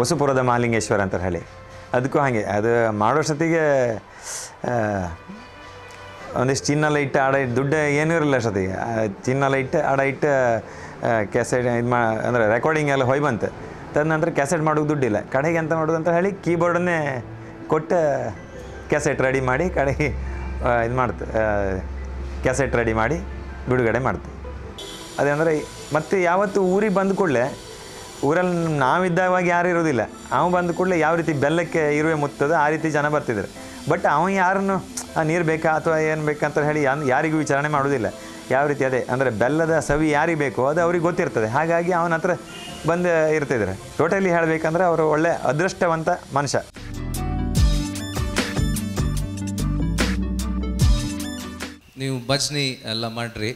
ವಸುಪುರದ ಮಹಾಲಿಂಗೇಶ್ವರ ಅಂತ ಹೇಳಿ. ಅದಕ್ಕೂ ಹಾಗೆ. ಅದು ಮಾಡೋಷ್ಟೊತ್ತಿಗೆ ಒಂದಿಷ್ಟು ಚಿನ್ನೆಲ್ಲ ಇಟ್ಟು ಆಡ ಇಟ್ಟು ದುಡ್ಡು ಏನೂ ಇರಲಿಲ್ಲ ಅಷ್ಟೊತ್ತಿಗೆ. ಚಿನ್ನೆಲ್ಲ ಇಟ್ಟು ಆಡ ಇಟ್ಟು ಕ್ಯಾಸೆಟ್ ಇದು ಮಾ, ಅಂದರೆ ರೆಕಾರ್ಡಿಂಗ್ ಎಲ್ಲ ಹೋಯ್ ಬಂತು. ತದನಂತರ ಕ್ಯಾಸೆಟ್ ಮಾಡೋಕೆ ದುಡ್ಡಿಲ್ಲ. ಕಡೆಗೆ ಎಂತ ಮಾಡೋದು ಅಂತ ಹೇಳಿ ಕೀಬೋರ್ಡನ್ನೇ ಕೊಟ್ಟು ಕ್ಯಾಸೆಟ್ ರೆಡಿ ಮಾಡಿ ಕಡೆಗೆ ಇದು ಮಾಡ್ತು. ಕ್ಯಾಸೆಟ್ ರೆಡಿ ಮಾಡಿ ಬಿಡುಗಡೆ ಮಾಡ್ತು. ಅದೇ ಅಂದರೆ ಮತ್ತು ಯಾವತ್ತು ಊರಿಗೆ ಬಂದ ಕೂಡಲೇ, ಊರಲ್ಲಿ ನಾವಿದ್ದಾಗ ಯಾರು ಇರೋದಿಲ್ಲ. ನಾವು ಬಂದ ಕೂಡಲೇ ಯಾವ ರೀತಿ ಬೆಲ್ಲಕ್ಕೆ ಇರುವೆ ಮುತ್ತದೋ ಆ ರೀತಿ ಜನ ಬರ್ತಿದ್ರು. ಬಟ್ ಅವ ಯಾರನ್ನು, ಆ ನೀರು ಬೇಕಾ ಅಥವಾ ಏನು ಬೇಕಂತ ಹೇಳಿ ಯಾರಿಗೂ ವಿಚಾರಣೆ ಮಾಡೋದಿಲ್ಲ ಯಾವ ರೀತಿ ಅದೇ, ಅಂದರೆ ಬೆಲ್ಲದ ಸವಿ ಯಾರಿಗೆ ಬೇಕೋ ಅದು ಅವ್ರಿಗೆ ಗೊತ್ತಿರ್ತದೆ. ಹಾಗಾಗಿ ಅವನ ಹತ್ರ ಬಂದು ಇರ್ತಿದ್ರೆ. ಟೋಟಲಿ ಹೇಳಬೇಕಂದ್ರೆ ಅವರು ಒಳ್ಳೆ ಅದೃಷ್ಟವಂತ ಮನುಷ್ಯ. ನೀವು ಭಜನಿ ಎಲ್ಲ ಮಾಡ್ರಿ.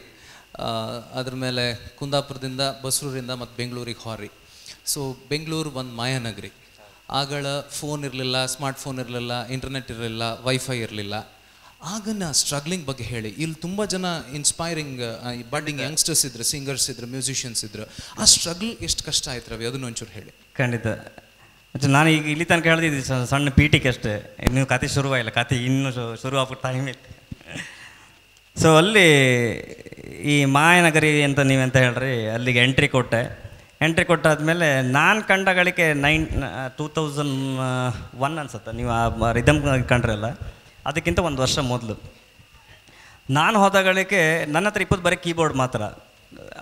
ಅದ್ರ ಮೇಲೆ ಕುಂದಾಪುರದಿಂದ ಬಸರೂರಿಂದ ಮತ್ತು ಬೆಂಗಳೂರಿಗೆ ಹೋರಿ ಸೊ ಬೆಂಗಳೂರು ಒಂದು ಮಾಯಾನಗರಿ. ಆಗಳ ಫೋನ್ ಇರಲಿಲ್ಲ ಸ್ಮಾರ್ಟ್ ಫೋನ್ ಇರಲಿಲ್ಲ ಇಂಟರ್ನೆಟ್ ಇರಲಿಲ್ಲ ವೈಫೈ ಇರಲಿಲ್ಲ. ಆಗನ ಸ್ಟ್ರಗ್ಲಿಂಗ್ ಬಗ್ಗೆ ಹೇಳಿ. ಇಲ್ಲಿ ತುಂಬ ಜನ ಇನ್ಸ್ಪೈರಿಂಗ್ ಬಡ್ಡಿಂಗ್ ಯಂಗ್ಸ್ಟರ್ಸ್ ಇದ್ರು ಸಿಂಗರ್ಸ್ ಇದ್ರು ಮ್ಯೂಸಿಷಿಯನ್ಸ್ ಇದ್ರು. ಆ ಸ್ಟ್ರಗಲ್ ಎಷ್ಟು ಕಷ್ಟ ಆಯ್ತು ರವಿ? ಅದನ್ನ ಒಂಚೂರು ಹೇಳಿ. ಖಂಡಿತ. ಮತ್ತು ನಾನು ಈಗ ಇಲ್ಲಿ ತನಕ ಹೇಳಿದ್ದು ಸ- ಸಣ್ಣ ಪೀಟಿಗೆ ಅಷ್ಟೇ. ಇನ್ನು ಕತೆ ಶುರುವಾಗಿಲ್ಲ ಕತೆ ಇನ್ನೂ ಶುರು ಆಗೋ ಟೈಮ್ ಇತ್ತು ಸೊ ಅಲ್ಲಿ ಈ ಮಾಯನಗರಿ ಅಂತ ನೀವೆಂತ ಹೇಳ್ರಿ ಅಲ್ಲಿಗೆ ಎಂಟ್ರಿ ಕೊಟ್ಟೆ. ಎಂಟ್ರಿ ಕೊಟ್ಟಾದ್ಮೇಲೆ ನಾನು ಕಂಡಗಳಿಗೆ ನೈನ್ ಟೂ ತೌಸಂಡ್ ಒನ್ ಅನ್ಸುತ್ತೆ. ನೀವು ಆ ರಿದಮ್ ಕಂಡ್ರಲ್ಲ. ಅದಕ್ಕಿಂತ ಒಂದು ವರ್ಷ ಮೊದಲು. ನಾನು ಹೋದಾಗಳಿಗೆ ನನ್ನ ಹತ್ರ ಇಪ್ಪತ್ತು ಬರೀ ಕೀಬೋರ್ಡ್ ಮಾತ್ರ.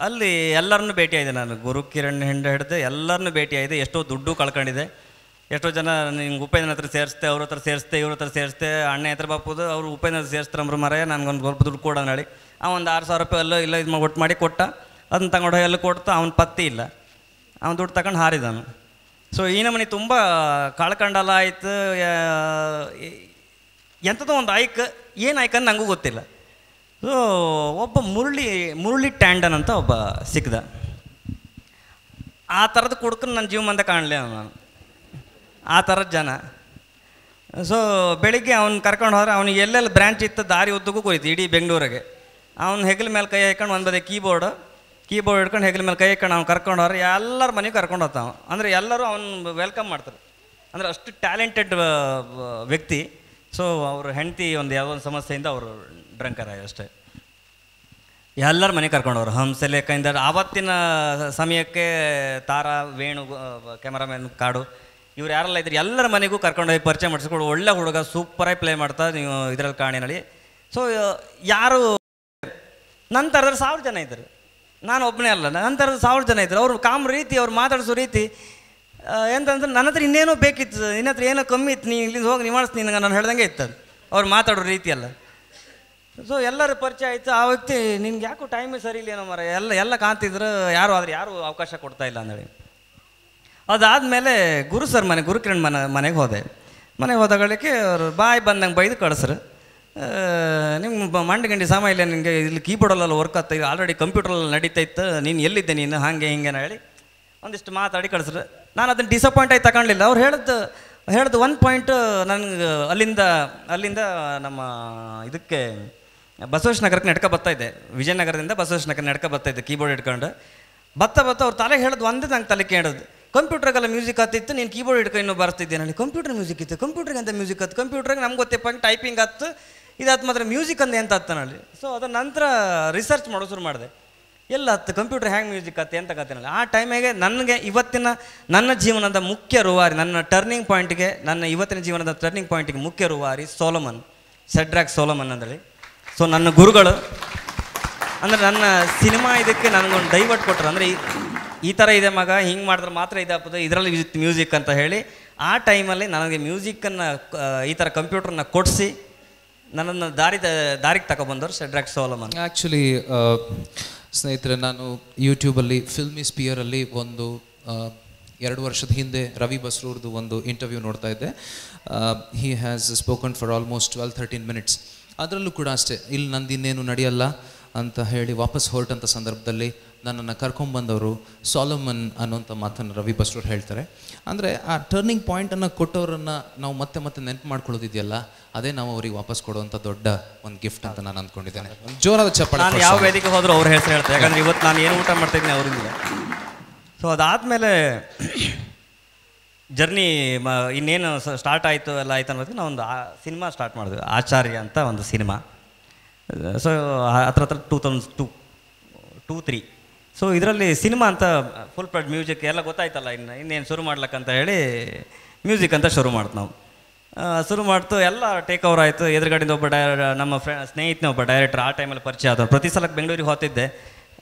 ಅಲ್ಲಿ ಎಲ್ಲರನ್ನೂ ಆಯಿದೆ ನಾನು. ಗುರು ಕಿರಣ್ ಹಿಂಡ ಹಿಡಿದು ಎಲ್ಲರನ್ನೂ ಆಯಿದೆ. ಎಷ್ಟೋ ದುಡ್ಡು ಕಳ್ಕೊಂಡಿದೆ. ಎಷ್ಟೋ ಜನ ನಿಂಗೆ ಉಪೇಂದ್ರ ಹತ್ರ ಸೇರಿಸ್ತೆ ಅವ್ರ ಹತ್ರ ಸೇರಿಸ್ತೆ ಇವ್ರ ಹತ್ರ ಸೇರಿಸ್ತೆ ಅಣ್ಣ ಹತ್ರ ಬಾಪುದು, ಅವರು ಉಪೇಂದ್ರ ಸೇರಿಸ್ತಾರೆ ಸೇರಿಸ್ತಾರಂಬ್ರ ಮರ ನನಗೊಂದು ಸ್ವಲ್ಪ ದುಡ್ಡು ಕೊಡ ಹೇಳಿ ಆ ಒಂದು ಆರು ಸಾವಿರ ರೂಪಾಯಿ ಅಲ್ಲೋ ಇಲ್ಲ ಇದು ಒಟ್ಟು ಮಾಡಿ ಕೊಟ್ಟ. ಅದನ್ನ ತಗೊಂಡು ಹೋಗಿ ಎಲ್ಲ ಕೊಡ್ತಾ, ಅವ್ನ ಪತ್ತಿ ಇಲ್ಲ. ಅವ್ನು ದುಡ್ಡು ತಗೊಂಡು ಹಾರಿದನು. ಸೊ ಈ ನಮನೆ ತುಂಬ ಕಳ್ಕಂಡಲ್ಲ ಆಯ್ತು ಎಂಥದೋ ಒಂದು ಆಯ್ಕೆ ಏನು ಆಯ್ಕೆ ನನಗೂ ಗೊತ್ತಿಲ್ಲ. ಸೊ ಒಬ್ಬ ಮುರಳಿ, ಮುರುಳಿ ಟ್ಯಾಂಡನ್ ಅಂತ ಒಬ್ಬ ಸಿಕ್ಕಿದ ಆ ಥರದ ಕುಡ್ಕನ್ ನನ್ನ ಜೀವ ಮಂದ ಕಾಣಲಿ ನಾನು. ಆ ಥರದ ಜನ. ಸೊ ಬೆಳಿಗ್ಗೆ ಅವ್ನು ಕರ್ಕೊಂಡು ಹೋದ್ರೆ ಅವ್ನಿಗೆ ಎಲ್ಲೆಲ್ಲಿ ಬ್ರ್ಯಾಂಚ್ ಇತ್ತು, ದಾರಿ ಉದ್ದಕ್ಕೂ ಕುಯ್ತು ಇಡೀ ಬೆಂಗಳೂರಿಗೆ. ಅವ್ನು ಹೆಗಲ ಮೇಲೆ ಕೈ ಹಾಕೊಂಡು ಒಂದು ಬದಿ ಕೀಬೋರ್ಡ್ ಕೀಬೋರ್ಡ್ ಹಿಡ್ಕೊಂಡು ಹೆಗಲ ಮೇಲೆ ಕೈ ಹಾಕೊಂಡು ಅವ್ನು ಕರ್ಕೊಂಡು ಹೋದ್ರೆ ಎಲ್ಲರ ಮನೆಗೆ ಕರ್ಕೊಂಡು ಹೋಗ್ತಾವ. ಅಂದರೆ ಎಲ್ಲರೂ ಅವ್ನು ವೆಲ್ಕಮ್ ಮಾಡ್ತಾರೆ. ಅಂದರೆ ಅಷ್ಟು ಟ್ಯಾಲೆಂಟೆಡ್ ವ್ಯಕ್ತಿ. ಸೊ ಅವ್ರ ಹೆಂಡತಿ ಒಂದು ಯಾವುದೋ ಒಂದು ಸಮಸ್ಯೆಯಿಂದ ಅವರು ಡ್ರಂಕರ್ ಅಷ್ಟೇ. ಎಲ್ಲರ ಮನೆಗೆ ಕರ್ಕೊಂಡವ್ರು ಹಂಸ ಲೇಖಿಂದ ಆವತ್ತಿನ ಸಮಯಕ್ಕೆ ತಾರಾ, ವೇಣು ಕ್ಯಾಮರಾಮ್ಯಾನ್ ಕಾಡು, ಇವ್ರು ಯಾರೆಲ್ಲ ಇದ್ರು ಎಲ್ಲರ ಮನೆಗೂ ಕರ್ಕೊಂಡೋಗಿ ಪರಿಚಯ ಮಾಡಿಸ್ಕೊಡು ಒಳ್ಳೆ ಹುಡುಗ ಸೂಪರಾಗಿ ಪ್ಲೇ ಮಾಡ್ತಾ ನೀವು ಇದರಲ್ಲಿ ಕಾಣಿನಲ್ಲಿ ಸೊ ಯಾರು ನನ್ನ ಥರದ ಸಾವಿರ ಜನ ಇದ್ದರು. ನಾನು ಒಬ್ಬನೇ ಅಲ್ಲ ಥರದ ಸಾವಿರ ಜನ ಇದ್ದರು ಅವರು ಕಾಮ್ ರೀತಿ, ಅವ್ರು ಮಾತಾಡಿಸೋ ರೀತಿ. ಎಂತಂದ್ರೆ ನನ್ನ ಹತ್ರ ಇನ್ನೇನೋ ಬೇಕಿತ್ತು. ನಿನ್ನ ಹತ್ರ ಏನೋ ಕಮ್ಮಿ ಇತ್ತು, ನೀನು ಇಲ್ಲಿಂದ ಹೋಗಿ ನಿವಾಳಿಸ್ತೀನಿ ನಿನಗೆ, ನಾನು ಹೇಳ್ದಂಗೆ ಇತ್ತು ಅದು. ಅವ್ರು ಮಾತಾಡೋ ರೀತಿ ಅಲ್ಲ. ಸೊ ಎಲ್ಲರ ಪರಿಚಯ ಆಯಿತು. ಆ ವ್ಯಕ್ತಿ, ನಿನ್ಗೆ ಯಾಕೋ ಟೈಮೇ ಸರಿ ಇಲ್ಲ ಏನೋ ಮರ ಎಲ್ಲ ಎಲ್ಲ ಕಾಣ್ತಿದ್ರು. ಯಾರು ಆದರೆ ಯಾರು ಅವಕಾಶ ಕೊಡ್ತಾ ಇಲ್ಲ ಅಂದೇಳಿ. ಅದಾದಮೇಲೆ ಗುರು ಸರ್ ಮನೆ, ಗುರುಕಿರಣ್ ಮನೆ, ಮನೆಗೆ ಹೋದೆ. ಮನೆಗೆ ಹೋದಾಗಳಿಗೆ ಅವ್ರು ಬಾಯಿ ಬಂದಂಗೆ ಬೈದು ಕಳಿಸ್ರು. ನಿಮ್ಮ ಮಂಡಗಂಡಿ ಸಮ ಇಲ್ಲ ನಿನಗೆ ಇಲ್ಲಿ ಕೀಬೋರ್ಡಲ್ಲೆಲ್ಲ ವರ್ಕ್ ಆಗ್ತಾ ಇದೆ. ಆಲ್ರೆಡಿ ಕಂಪ್ಯೂಟ್ರಲ್ಲಿ ನಡೀತಾ ಇತ್ತು. ನೀನು ಎಲ್ಲಿದ್ದೆ ನೀನು? ಹಾಗೆ ಹಿಂಗೆ ಹೇಳಿ ಒಂದಿಷ್ಟು ಮಾತಾಡಿ ಕಳಿಸ್ರು ನಾನು ಅದನ್ನು ಡಿಸಪಾಯಿಂಟ್ ಆಗಿ ತಗೊಂಡಿಲ್ಲ. ಅವ್ರು ಹೇಳಿದ್ದು ಹೇಳ್ದು ಒಂದು ಪಾಯಿಂಟ್ ನನಗೆ ಅಲ್ಲಿಂದ ಅಲ್ಲಿಂದ ನಮ್ಮ ಇದಕ್ಕೆ ಬಸವೇಶ್ ನಗರಕ್ಕೆ ನಡ್ಕ ಬರ್ತಾ ಇದ್ದೆ. ವಿಜಯನಗರದಿಂದ ಬಸವೇಶ್ ನಗರ ನಡ್ಕ ಬರ್ತಾ ಇದ್ದೆ ಕೀಬೋರ್ಡ್ ಇಟ್ಕೊಂಡು ಬತ್ತ ಬತ್ತ ಅವ್ರು ತಲೆಗೆ ಹೇಳೋದು ಒಂದೇ ನಂಗೆ ತಲೆ ಕೇಳೋದು. ಕಂಪ್ಯೂಟ್ರಾಗೆಲ್ಲ ಮ್ಯೂಸಿಕ್ ಹತ್ತಿತ್ತು. ನೀನು ಕೀಬೋರ್ಡ್ ಇಟ್ಕೊಂಡು ಇನ್ನೂ ಬರ್ತಿದ್ದೆ ನನಗೆ ಕಂಪ್ಯೂಟರ್ ಮ್ಯೂಸಿಕ್ ಇತ್ತು. ಕಂಪ್ಯೂಟ್ರಿಗೆ ಅಂತ ಮ್ಯೂಸಿಕ್ ಹತ್ತು? ಕಂಪ್ಯೂಟ್ರಿಗೆ ನಮ್ಗೆ ಗೊತ್ತಪ್ಪ ಟೈಪಿಂಗ್ ಹತ್ತು. ಇದಾದ ಮಾತ್ರ ಮ್ಯೂಸಿಕ್ ಅಂದ್ರೆ ಎಂತ ಹತ್ತು ನಲ್ಲಿ ಸೊ ಅದರ ನಂತರ ರಿಸರ್ಚ್ ಮಾಡೋ ಶುರು ಮಾಡಿದೆ. ಎಲ್ಲ ಹತ್ತು ಕಂಪ್ಯೂಟರ್ ಹ್ಯಾಂಗ್ ಮ್ಯೂಸಿಕ್ ಹತ್ತೆ ಅಂತ ಕತ್ತೇನಲ್ಲ ಆ ಟೈಮಿಗೆ ನನಗೆ ಇವತ್ತಿನ ನನ್ನ ಜೀವನದ ಮುಖ್ಯ ರುವಾರಿ, ನನ್ನ ಟರ್ನಿಂಗ್ ಪಾಯಿಂಟ್ಗೆ ನನ್ನ ಇವತ್ತಿನ ಜೀವನದ ಟರ್ನಿಂಗ್ ಪಾಯಿಂಟ್ಗೆ ಮುಖ್ಯ ರುವಾರಿ ಸೋಲಮನ್, ಸೆಡ್ರಾಕ್ ಸೋಲಮನ್ ಅಂದೇಳಿ. ಸೊ ನನ್ನ ಗುರುಗಳು, ಅಂದರೆ ನನ್ನ ಸಿನಿಮಾ ಇದಕ್ಕೆ ನನಗೊಂದು ಡೈವರ್ಟ್ ಕೊಟ್ಟರು ಅಂದರೆ ಈ- ಥರ ಇದೆ ಮಗ, ಹಿಂಗೆ ಮಾಡಿದ್ರೆ ಮಾತ್ರ ಇದಾಗ್ತದೆ ಇದರಲ್ಲಿ ಮ್ಯೂಸಿಕ್ ಅಂತ ಹೇಳಿ ಆ ಟೈಮಲ್ಲಿ ನನಗೆ ಮ್ಯೂಸಿಕ್ಕನ್ನು ಈ ಥರ ಕಂಪ್ಯೂಟರ್ನ ಕೊಡಿಸಿ ನನ್ನನ್ನು ದಾರಿ ದಾರಿಗೆ ತಗೊಬಂದವ್ರು ಸೆಡ್ರಾಕ್ ಸೋಲಮನ್. ಆ್ಯಕ್ಚುಲಿ ಸ್ನೇಹಿತರೆ, ನಾನು ಯೂಟ್ಯೂಬಲ್ಲಿ ಫಿಲ್ಮಿ ಸ್ಪಿಯರಲ್ಲಿ ಒಂದು ಎರಡು ವರ್ಷದ ಹಿಂದೆ ರವಿ ಬಸ್ರೂರ್ದು ಒಂದು ಇಂಟರ್ವ್ಯೂ ನೋಡ್ತಾ ಇದ್ದೆ. He has spoken for almost twelve thirteen minutes ಅದರಲ್ಲೂ ಕೂಡ ಅಷ್ಟೇ, ಇಲ್ಲಿ ನಂದು ಇನ್ನೇನು ನಡೆಯಲ್ಲ ಅಂತ ಹೇಳಿ ವಾಪಸ್ ಹೊರಟಂಥ ಸಂದರ್ಭದಲ್ಲಿ ನನ್ನನ್ನು ಕರ್ಕೊಂಬಂದವರು ಸಾಲಮನ್ ಅನ್ನೋಂಥ ಮಾತನ್ನು ರವಿ ಬಸ್ರೂರ್ ಹೇಳ್ತಾರೆ. ಅಂದರೆ ಆ ಟರ್ನಿಂಗ್ ಪಾಯಿಂಟನ್ನು ಕೊಟ್ಟವರನ್ನು ನಾವು ಮತ್ತೆ ಮತ್ತೆ ನೆನಪು ಮಾಡ್ಕೊಳ್ಳೋದಿದೆಯಲ್ಲ ಅದೇ ನಾವು ಅವ್ರಿಗೆ ವಾಪಸ್ ಕೊಡುವಂಥ ದೊಡ್ಡ ಒಂದು ಗಿಫ್ಟ್ ಅಂತ ನಾನು ಅಂದ್ಕೊಂಡಿದ್ದೇನೆ ಜೋರಾದ ಚಪ್ಪಾಳೆ ನಾನು ಯಾವ ವೇದಿಕೆ ಹೋದರೂ ಅವ್ರ ಹೆಸರು ಹೇಳ್ತಾರೆ. ಯಾಕಂದರೆ ಇವತ್ತು ನಾನು ಏನು ಊಟ ಮಾಡ್ತಿದ್ದೀನಿ ಅವರಿಂದ ಸೊ ಅದಾದಮೇಲೆ ಜರ್ನಿ ಮ ಇನ್ನೇನು ಸ್ಟಾರ್ಟ್ ಆಯಿತು ಎಲ್ಲ ಆಯ್ತು ಅನ್ನೋದಕ್ಕೆ ನಾವು ಒಂದು ಸಿನಿಮಾ ಸ್ಟಾರ್ಟ್ ಮಾಡಿದ್ವಿ. ಆಚಾರ್ಯ ಅಂತ ಒಂದು ಸಿನಿಮಾ. ಸೊ ಹತ್ರ ಹತ್ರ two thousand two two three so ಇದರಲ್ಲಿ ಸಿನಿಮಾ ಅಂತ ಫುಲ್ ಪ್ಲಡ್ ಮ್ಯೂಸಿಕ್ ಎಲ್ಲ ಗೊತ್ತಾಯ್ತಲ್ಲ ಇನ್ನು, ಇನ್ನೇನು ಶುರು ಮಾಡ್ಲಕ್ಕಂತ ಹೇಳಿ ಮ್ಯೂಸಿಕ್ ಅಂತ ಶುರು ಮಾಡ್ತು ನಾವು. ಶುರು ಮಾಡ್ತು, ಎಲ್ಲ ಟೇಕ್ ಓವರ್ ಆಯಿತು. ಎದುರುಗಡೆಯಿಂದ ಒಬ್ಬ ಡೈ ನಮ್ಮ ಫ್ರೆ ಸ್ನೇಹಿತನ ಒಬ್ಬ ಡೈರೆಕ್ಟರ್ ಆ ಟೈಮಲ್ಲಿ ಪರಿಚಯ ಆದ ಪ್ರತಿ ಸಲ ಬೆಂಗಳೂರಿಗೆ ಹೋಗ್ತಿದ್ದೆ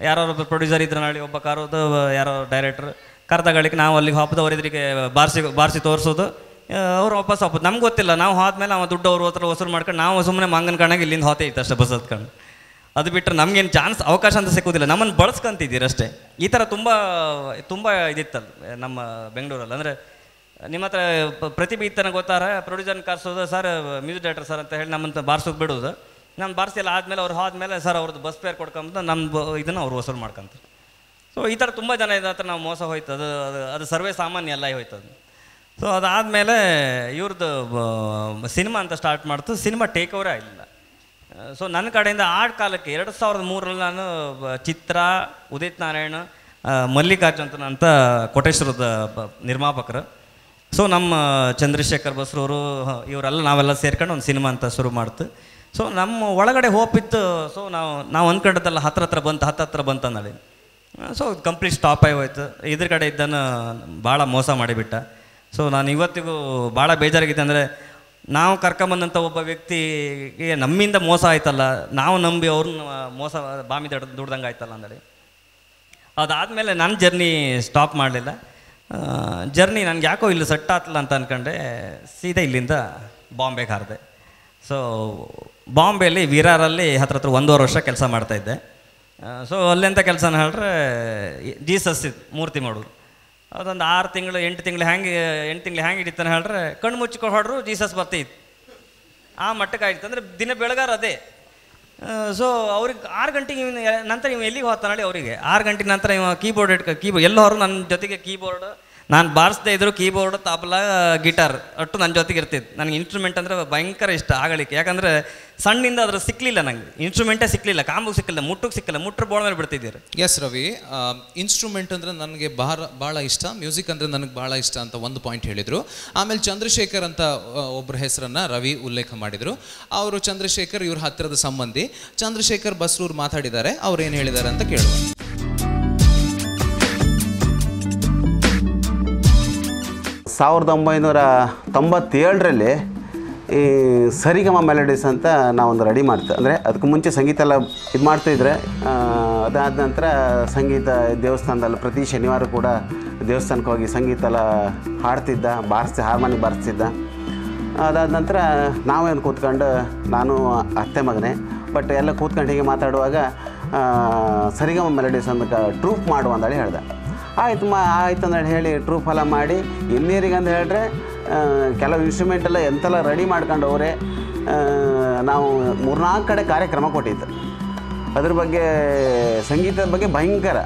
ಯಾರೋ ಒಬ್ಬ ಪ್ರೊಡ್ಯೂಸರ್ ಇದ್ರೆ ನಾಳೆ, ಒಬ್ಬ ಕಾರೋದು ಯಾರೋ ಡೈರೆಕ್ಟ್ರ್ ಕರೆದಗಳಿಗೆ ನಾವು ಅಲ್ಲಿಗೆ ಹಾಪದ ಅವರಿದ್ರಿಗೆ ಬಾರಿಸಿ ಬಾರಿಸಿ ತೋರಿಸೋದು. ಅವ್ರು ವಾಪಸ್ ಹಾಕೋದು ನಮ್ಗೆ ಗೊತ್ತಿಲ್ಲ. ನಾವು ಹೋದ್ಮೇಲೆ ಅವ ದುಡ್ಡು ಅವ್ರ ಹತ್ರ ವಸೂಲು ಮಾಡ್ಕೊಂಡು, ನಾವು ಸುಮ್ಮನೆ ಮಂಗನ ಕಣಗೆ ಇಲ್ಲಿಂದ ಹೋತೆ ಇತ್ತು ಅಷ್ಟೇ ಬಸ್ ಹತ್ಕೊಂಡು ಅದು ಬಿಟ್ಟರೆ ನಮ್ಗೇನು ಚಾನ್ಸ್ ಅವಕಾಶ ಅಂತ ಸಿಗೋದಿಲ್ಲ ನಮ್ಮನ್ನು ಬಳಸ್ಕೊಂತಿದ್ದೀರಿ ಅಷ್ಟೇ ಈ ಥರ ತುಂಬ ತುಂಬ ಇದಿತ್ತಲ್ಲ ನಮ್ಮ ಬೆಂಗಳೂರಲ್ಲಿ. ಅಂದರೆ ನಿಮ್ಮ ಹತ್ರ ಪ್ರತಿಭೆ ಇತ್ತನ ಗೊತ್ತಾರ? ಪ್ರೊಡ್ಯೂಸರ್ನ ಕರ್ಸೋದು ಸರ್ ಮ್ಯೂಸಿಕ್ ಡೈರೆಕ್ಟರ್ ಸರ್ ಅಂತ ಹೇಳಿ ನಮ್ಮಂತ ಬಾರ್ಸೋದು ಬಿಡೋದು. ನಮ್ಮ ಬಾರ್ಸಿಲ್ಲ ಆದಮೇಲೆ ಅವ್ರು ಹೋದ್ಮೇಲೆ ಸರ್ ಅವ್ರದ್ದು ಬಸ್ ಪೇರ್ ಕೊಡ್ಕೊಂಬಂದು ನಮ್ಮ ಇದನ್ನು ಅವ್ರು ವಸೂಲು ಮಾಡ್ಕೊಂತಾರೆ. ಸೊ ಈ ಥರ ತುಂಬ ಜನ ಇದ್ರ ಹತ್ರ ನಾವು ಮೋಸ ಹೋಯ್ತು. ಅದು ಅದು ಅದು ಸರ್ವೇ ಸಾಮಾನ್ಯ ಎಲ್ಲ ಹೋಯ್ತು ಅದು ಸೊ ಅದಾದಮೇಲೆ ಇವ್ರದ್ದು ಸಿನಿಮಾ ಅಂತ ಸ್ಟಾರ್ಟ್ ಮಾಡ್ತು. ಸಿನಿಮಾ ಟೇಕ್ ಓವರೇ ಆಗಿಲ್ಲ ಸೊ ನನ್ನ ಕಡೆಯಿಂದ ಆ ಕಾಲಕ್ಕೆ ಎರಡು ಸಾವಿರದ ಮೂರರಲ್ಲಿ ನಾನು ಚಿತ್ರ, ಉದಿತ್ ನಾರಾಯಣ ಮಲ್ಲಿಕಾರ್ಜುನ್ ಅಂತ ಕೋಟೇಶ್ವರದ ನಿರ್ಮಾಪಕರು. ಸೊ ನಮ್ಮ ಚಂದ್ರಶೇಖರ್ ಬಸ್ರವರು ಇವರೆಲ್ಲ ನಾವೆಲ್ಲ ಸೇರ್ಕೊಂಡು ಒಂದು ಸಿನಿಮಾ ಅಂತ ಶುರು ಮಾಡ್ತು. ಸೊ ನಮ್ಮ ಒಳಗಡೆ ಹೋಪಿತ್ತು ಸೊ ನಾವು ನಾವು ಅಂದ್ಕೊಂಡದ್ದೆಲ್ಲ ಹತ್ರ ಹತ್ರ ಬಂತು, ಹತ್ತು ಹತ್ರ ಬಂತು ಅಂದಳಿ. ಸೊ ಕಂಪ್ಲೀಟ್ ಸ್ಟಾಪ್ ಆಗಿ ಹೋಯ್ತು. ಇದ್ರ ಕಡೆ ಇದ್ದನ್ನು ಭಾಳ ಮೋಸ ಮಾಡಿಬಿಟ್ಟ. ಸೊ ನಾನು ಇವತ್ತಿಗೂ ಭಾಳ ಬೇಜಾರಾಗಿದೆ ಅಂದರೆ ನಾವು ಕರ್ಕೊಂಬಂದಂಥ ಒಬ್ಬ ವ್ಯಕ್ತಿಗೆ ನಮ್ಮಿಂದ ಮೋಸ ಆಯ್ತಲ್ಲ, ನಾವು ನಂಬಿ ಅವ್ರನ್ನ ಮೋಸ ಬಾಮಿ ದಡ್ ದುಡ್ದಂಗೆ ಆಯ್ತಲ್ಲ ಅದಾದ ಅದಾದಮೇಲೆ ನನ್ನ ಜರ್ನಿ ಸ್ಟಾಪ್ ಮಾಡಲಿಲ್ಲ. ಜರ್ನಿ ನನಗೆ ಯಾಕೋ ಇಲ್ಲಿ ಸೆಟ್ ಆತಲ್ಲ ಅಂತ ಅಂದ್ಕೊಂಡೆ ಸೀದಾ ಇಲ್ಲಿಂದ ಬಾಂಬೆಗೆ ಹಾರಿದೆ. ಸೊ ಬಾಂಬೆಯಲ್ಲಿ ವಿರಾರಲ್ಲಿ ಹತ್ರ ಹತ್ರ ಒಂದೂವರೆ ವರ್ಷ ಕೆಲಸ ಮಾಡ್ತಾಯಿದ್ದೆ ಸೊ ಅಲ್ಲೆಂಥ ಕೆಲಸನ ಹೇಳ್ರೆ ಜೀಸಸ್ ಮೂರ್ತಿ ಮಾಡೋದು ಅದೊಂದು ಆರು ತಿಂಗಳು, ಎಂಟು ತಿಂಗಳು ಹ್ಯಾಂಗೆ, ಎಂಟು ತಿಂಗಳು ಹ್ಯಾಂಗೆ ಹಿಡಿತಾನೆ ಹೇಳ್ರೆ ಕಣ್ಣು ಮುಚ್ಚಿಕೊಂಡು ಹೊಡ್ರು ಜೀಸಸ್ ಬರ್ತೈತಿ ಆ ಮಟ್ಟಕ್ಕೆ ಆಗಿತ್ತು. ಅಂದರೆ ದಿನ ಬೆಳಗಾರ ಅದೇ. ಸೊ ಅವ್ರಿಗೆ ಆರು ಗಂಟೆಗೆ ನಂತರ ಇವ್ ಎಲ್ಲಿಗೆ ಹೋಗ್ತಾನಳಿ ಅವರಿಗೆ. ಆರು ಗಂಟೆ ನಂತರ ಇವ ಕೀಬೋರ್ಡ್ ಇಟ್ಕ ಕೀಬೋರ್ಡ್ ಎಲ್ಲರೂ ನನ್ನ ಜೊತೆಗೆ ಕೀಬೋರ್ಡ್ ನಾನು ಬಾರಿಸ್ದೇ ಇದ್ರು ಕೀಬೋರ್ಡ್ ತಾಬಲ ಗಿಟಾರ್ ಒಟ್ಟು ನನ್ನ ಜೊತೆಗೆ ಇರ್ತಿತ್ತು ನನಗೆ ಇನ್ಸ್ಟ್ರೂಮೆಂಟ್ ಅಂದರೆ ಭಯಂಕರ ಇಷ್ಟ ಆಗಲಿಕ್ಕೆ. ಯಾಕಂದರೆ ಸಣ್ಣಿಂದ ಅದ್ರ ಸಿಕ್ಕಲಿಲ್ಲ ನಂಗೆ. ಇನ್ಸ್ಟ್ರೂಮೆಂಟೇ ಸಿಕ್ಕಲಿಲ್ಲ ಕಾಂಬು ಸಿಕ್ಕಿಲ್ಲ ಮುಟ್ಟಕ್ಕೆ ಸಿಕ್ಕಿಲ್ಲ ಮುಟ್ಟರು ಬೋಳ ಮೇಲೆ ಬಿಡ್ತಿದ್ದೀರಿ. ಎಸ್ ರವಿ. ಇನ್ಸ್ಟ್ರೂಮೆಂಟ್ ಅಂದರೆ ನನಗೆ ಭಾಳ ಭಾಳ ಇಷ್ಟ. ಮ್ಯೂಸಿಕ್ ಅಂದರೆ ನನಗೆ ಭಾಳ ಇಷ್ಟ ಅಂತ ಒಂದು ಪಾಯಿಂಟ್ ಹೇಳಿದರು. ಆಮೇಲೆ ಚಂದ್ರಶೇಖರ್ ಅಂತ ಒಬ್ಬರ ಹೆಸರನ್ನು ರವಿ ಉಲ್ಲೇಖ ಮಾಡಿದರು. ಅವರು ಚಂದ್ರಶೇಖರ್ ಇವ್ರ ಹತ್ತಿರದ ಸಂಬಂಧಿ. ಚಂದ್ರಶೇಖರ್ ಬಸ್ರೂರು ಮಾತಾಡಿದ್ದಾರೆ. ಅವ್ರು ಏನು ಹೇಳಿದ್ದಾರೆ ಅಂತ ಕೇಳುವ. ಸಾವಿರದ ಒಂಬೈನೂರ ತೊಂಬತ್ತೇಳರಲ್ಲಿ ಈ ಸರಿಗಮ ಮೆಲಡೀಸ್ ಅಂತ ನಾವೊಂದು ರೆಡಿ ಮಾಡ್ತೇವೆ ಅಂದರೆ ಅದಕ್ಕೆ ಮುಂಚೆ ಸಂಗೀತ ಎಲ್ಲ ಇದು ಮಾಡ್ತಾಯಿದ್ರೆ ಅದಾದ ನಂತರ ಸಂಗೀತ ದೇವಸ್ಥಾನದಲ್ಲಿ ಪ್ರತಿ ಶನಿವಾರ ಕೂಡ ದೇವಸ್ಥಾನಕ್ಕೆ ಹೋಗಿ ಸಂಗೀತ ಎಲ್ಲ ಹಾಡ್ತಿದ್ದ, ಬಾರಿಸ್ತಿ ಹಾರ್ಮೋನಿ ಬಾರಿಸ್ತಿದ್ದ. ಅದಾದ ನಂತರ ನಾವೇನು ಕೂತ್ಕೊಂಡು, ನಾನು, ಅತ್ತೆ ಮಗನೇ, ಬಟ್ ಎಲ್ಲ ಕೂತ್ಕೊಂಡು ಹೀಗೆ ಮಾತಾಡುವಾಗ ಸರಿಗಮ ಮೆಲಡೀಸ್ ಅಂತ ಟ್ರೂಪ್ ಮಾಡು ಅಂತೇಳಿ ಹೇಳ್ದೆ. ಆಯ್ತು ಮಾ, ಆಯ್ತು ಅಂದೇಳಿ ಹೇಳಿ ಟ್ರೂ ಎಲ್ಲ ಮಾಡಿ ಇಂಜಿನಿಯರಿಂಗ್ ಹೇಳಿದ್ರೆ ಕೆಲವು ಇನ್ಸ್ಟ್ರೂಮೆಂಟ್ ಎಲ್ಲ ಎಂತೆಲ್ಲ ರೆಡಿ ಮಾಡ್ಕೊಂಡು ಅವರೇ ನಾವು ಮೂರ್ನಾಲ್ಕು ಕಡೆ ಕಾರ್ಯಕ್ರಮ ಕೊಟ್ಟಿತ್ತು ಅದ್ರ ಬಗ್ಗೆ, ಸಂಗೀತದ ಬಗ್ಗೆ ಭಯಂಕರ.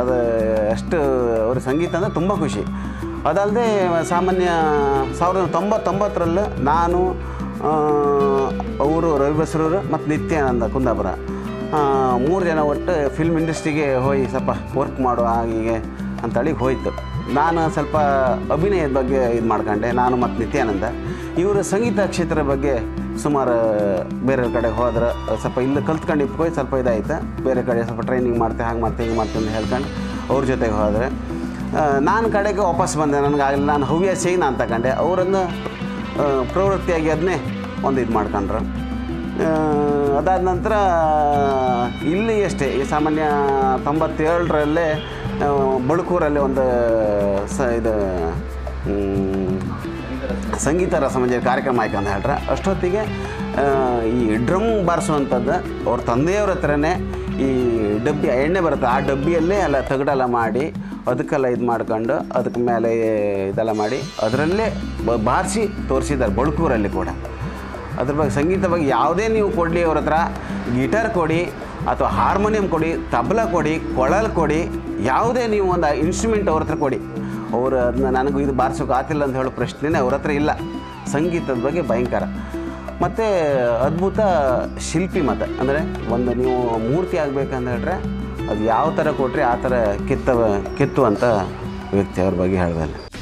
ಅದು ಅಷ್ಟು, ಅವ್ರ ಸಂಗೀತ ಅಂದರೆ ತುಂಬ ಖುಷಿ. ಅದಲ್ಲದೆ ಸಾಮಾನ್ಯ ಸಾವಿರದ ತೊಂಬತ್ತೊಂಬತ್ತರಲ್ಲಿ ನಾನು ಅವರು ರವಿ ಮತ್ತು ನಿತ್ಯಾನಂದ ಕುಂದಾಪುರ. ಮೂರು ಜನ ಒಟ್ಟು ಫಿಲ್ಮ್ ಇಂಡಸ್ಟ್ರಿಗೆ ಹೋಗಿ ಸ್ವಲ್ಪ ವರ್ಕ್ ಮಾಡುವ ಹಾಗೆ ಅಂತೇಳಿ ಹೋಯ್ತು. ನಾನು ಸ್ವಲ್ಪ ಅಭಿನಯದ ಬಗ್ಗೆ ಇದು ಮಾಡ್ಕೊಂಡೆ. ನಾನು ಮತ್ತು ನಿತ್ಯಾನಂದ. ಇವರು ಸಂಗೀತ ಕ್ಷೇತ್ರದ ಬಗ್ಗೆ ಸುಮಾರು ಬೇರೆ ಕಡೆ ಹೋದ್ರೆ ಸ್ವಲ್ಪ ಇಲ್ಲಿ ಕಲ್ತ್ಕೊಂಡು ಇಟ್ಕೊಂಡು ಸ್ವಲ್ಪ ಇದಾಯ್ತು. ಬೇರೆ ಕಡೆ ಸ್ವಲ್ಪ ಟ್ರೈನಿಂಗ್ ಮಾಡ್ತೆ, ಹಾಗೆ ಮಾಡ್ತೆ, ಹಿಂಗೆ ಮಾಡ್ತೆ ಅಂತ ಹೇಳ್ಕೊಂಡು ಅವ್ರ ಜೊತೆಗೆ ಹೋದರೆ ನಾನು ಕಡೆಗೆ ವಾಪಸ್ ಬಂದೆ. ನನಗಾಗಲಿ ನಾನು ಹವ್ಯಾಸಿಯಾಗಿ ನಾನು ತಗೊಂಡೆ ಅವರನ್ನು ಪ್ರವೃತ್ತಿಯಾಗಿ ಅದನ್ನೇ ಒಂದು ಇದು ಮಾಡ್ಕೊಂಡ್ರು. ಅದಾದ ನಂತರ, ಇಲ್ಲಿ ಅಷ್ಟೇ, ಈ ಸಾಮಾನ್ಯ ತೊಂಬತ್ತೇಳರಲ್ಲೇ ಬಳುಕೂರಲ್ಲಿ ಒಂದು, ಸ, ಇದು ಸಂಗೀತ ರಸಮಂಜರಿ ಕಾರ್ಯಕ್ರಮ ಆಯ್ತು ಅಂತ ಹೇಳ್ರೆ. ಅಷ್ಟೊತ್ತಿಗೆ ಈ ಡ್ರಮ್ ಬಾರಿಸುವಂಥದ್ದು ಅವ್ರ ತಂದೆಯವ್ರ ಹತ್ರನೇ ಈ ಡಬ್ಬಿ ಎಣ್ಣೆ ಬರುತ್ತೆ. ಆ ಡಬ್ಬಿಯಲ್ಲೇ ಎಲ್ಲ ತಗಡೆಲ್ಲ ಮಾಡಿ, ಅದಕ್ಕೆಲ್ಲ ಇದು ಮಾಡ್ಕೊಂಡು, ಅದಕ್ಕೆ ಮೇಲೆ ಇದೆಲ್ಲ ಮಾಡಿ, ಅದರಲ್ಲೇ ಬಾರಿಸಿ ತೋರಿಸಿದ್ದಾರೆ ಬಳುಕೂರಲ್ಲಿ ಕೂಡ. ಅದ್ರ ಬಗ್ಗೆ ಸಂಗೀತ ಬಗ್ಗೆ ಯಾವುದೇ ನೀವು ಕೊಡಲಿ ಅವ್ರ ಹತ್ರ, ಗಿಟಾರ್ ಕೊಡಿ ಅಥವಾ ಹಾರ್ಮೋನಿಯಂ ಕೊಡಿ, ತಬಲ ಕೊಡಿ, ಕೊಳಲ್ ಕೊಡಿ ಯಾವುದೇ ನೀವು ಒಂದು ಇನ್ಸ್ಟ್ರೂಮೆಂಟ್ ಅವ್ರ ಹತ್ರ ಕೊಡಿ. ಅವರು ಅದನ್ನ ನನಗೂ ಇದು ಬಾರಿಸೋಕೆ ಆತಿಲ್ಲ ಅಂತ ಹೇಳೋ ಪ್ರಶ್ನೆನೇ ಅವ್ರ ಹತ್ರ ಇಲ್ಲ. ಸಂಗೀತದ ಬಗ್ಗೆ ಭಯಂಕರ. ಮತ್ತು ಅದ್ಭುತ ಶಿಲ್ಪಿ ಮತ್ತು ಅಂದರೆ ಒಂದು ನೀವು ಮೂರ್ತಿ ಆಗಬೇಕಂತ ಹೇಳಿದ್ರೆ ಅದು ಯಾವ ಥರ ಕೊಟ್ಟರೆ ಆ ಥರ ಕೆತ್ತು ಕೆತ್ತುವಂಥ ವ್ಯಕ್ತಿ ಅವ್ರ ಬಗ್ಗೆ ಹೇಳ್ದೆ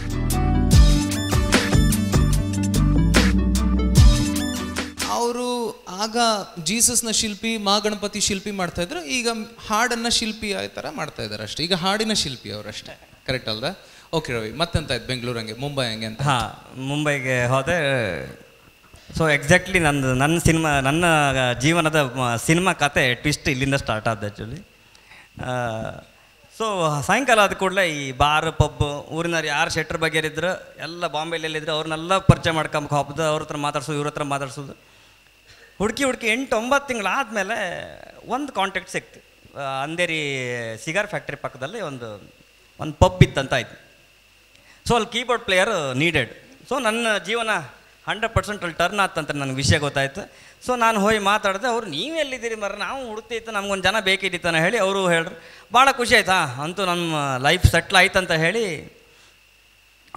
ಆಗ ಜೀಸಸ್ನ ಶಿಲ್ಪಿ, ಮಾ ಗಣಪತಿ ಶಿಲ್ಪಿ ಮಾಡ್ತಾ ಇದ್ರು. ಈಗ ಹಾಡನ್ನ ಶಿಲ್ಪಿ ಆ ಥರ ಮಾಡ್ತಾ ಇದ್ದಾರೆ ಅಷ್ಟೇ. ಈಗ ಹಾಡಿನ ಶಿಲ್ಪಿ ಅವರಷ್ಟೇ ಕರೆಕ್ಟ್ ಅಲ್ದ ಓಕೆ ರವಿ, ಮತ್ತೆಂತ ಆಯ್ತು ಬೆಂಗಳೂರು ಹಂಗೆ, ಮುಂಬೈ ಹಂಗೆ ಅಂತ? ಹಾಂ, ಮುಂಬೈಗೆ ಹೋದೆ ಸೊ ಎಕ್ಸಾಕ್ಟ್ಲಿ ನಂದು, ನನ್ನ ಸಿನಿಮಾ, ನನ್ನ ಜೀವನದ ಸಿನಿಮಾ ಕತೆ ಟ್ವಿಸ್ಟ್ ಇಲ್ಲಿಂದ ಸ್ಟಾರ್ಟ್ ಆದ ಆ್ಯಕ್ಚುಲಿ ಸೊ ಸಾಯಂಕಾಲ ಆದ ಕೂಡಲೇ ಈ ಬಾರ್ ಪಬ್ ಊರಿನವ್ರು ಯಾರು ಶೆಟ್ರ್ ಬಗೆಯರಿದ್ರು, ಎಲ್ಲ ಬಾಂಬೆಲಿ ಎಲ್ಲಿದ್ರು ಅವ್ರನ್ನೆಲ್ಲ ಪರಿಚಯ ಮಾಡ್ಕೊಂಬ ಹಬ್ಬದ ಅವ್ರ ಹತ್ರ ಮಾತಾಡ್ಸೋದು ಇವ್ರ ಹತ್ರ ಮಾತಾಡ್ಸೋದು ಹುಡುಕಿ ಹುಡುಕಿ ಎಂಟು ಒಂಬತ್ತು ತಿಂಗಳು ಆದಮೇಲೆ ಒಂದು ಕಾಂಟ್ಯಾಕ್ಟ್ ಸಿಕ್ತು. ಅಂದೇರಿ ಸಿಗಾರ್ ಫ್ಯಾಕ್ಟ್ರಿ ಪಕ್ಕದಲ್ಲಿ ಒಂದು ಒಂದು ಪಬ್ ಇತ್ತಂತ ಆಯ್ತು ಸೊ ಅಲ್ಲಿ ಕೀಬೋರ್ಡ್ ಪ್ಲೇಯರ್ ನೀಡೆಡ್ ಸೊ ನನ್ನ ಜೀವನ ಹಂಡ್ರೆಡ್ ಪರ್ಸೆಂಟ್ ಅಲ್ಲಿ ಟರ್ನ್ ಆತಂತ ನನಗೆ ವಿಷಯ ಗೊತ್ತಾಯ್ತು. ಸೊ ನಾನು ಹೋಗಿ ಮಾತಾಡಿದೆ, ಅವ್ರು, ನೀವು ಎಲ್ಲಿದ್ದೀರಿ ಮರ ನಾವು ಹುಡುಕ್ತಿತ್ತು ನಮ್ಗೊಂದು ಜನ ಬೇಕಿದ್ದಿತ್ತಾನ ಹೇಳಿ ಅವರು ಹೇಳ್ರು. ಭಾಳ ಖುಷಿ ಆಯ್ತಾ? ಅಂತೂ ನಮ್ಮ ಲೈಫ್ ಸೆಟ್ಲ್ ಆಯ್ತಂತ ಹೇಳಿ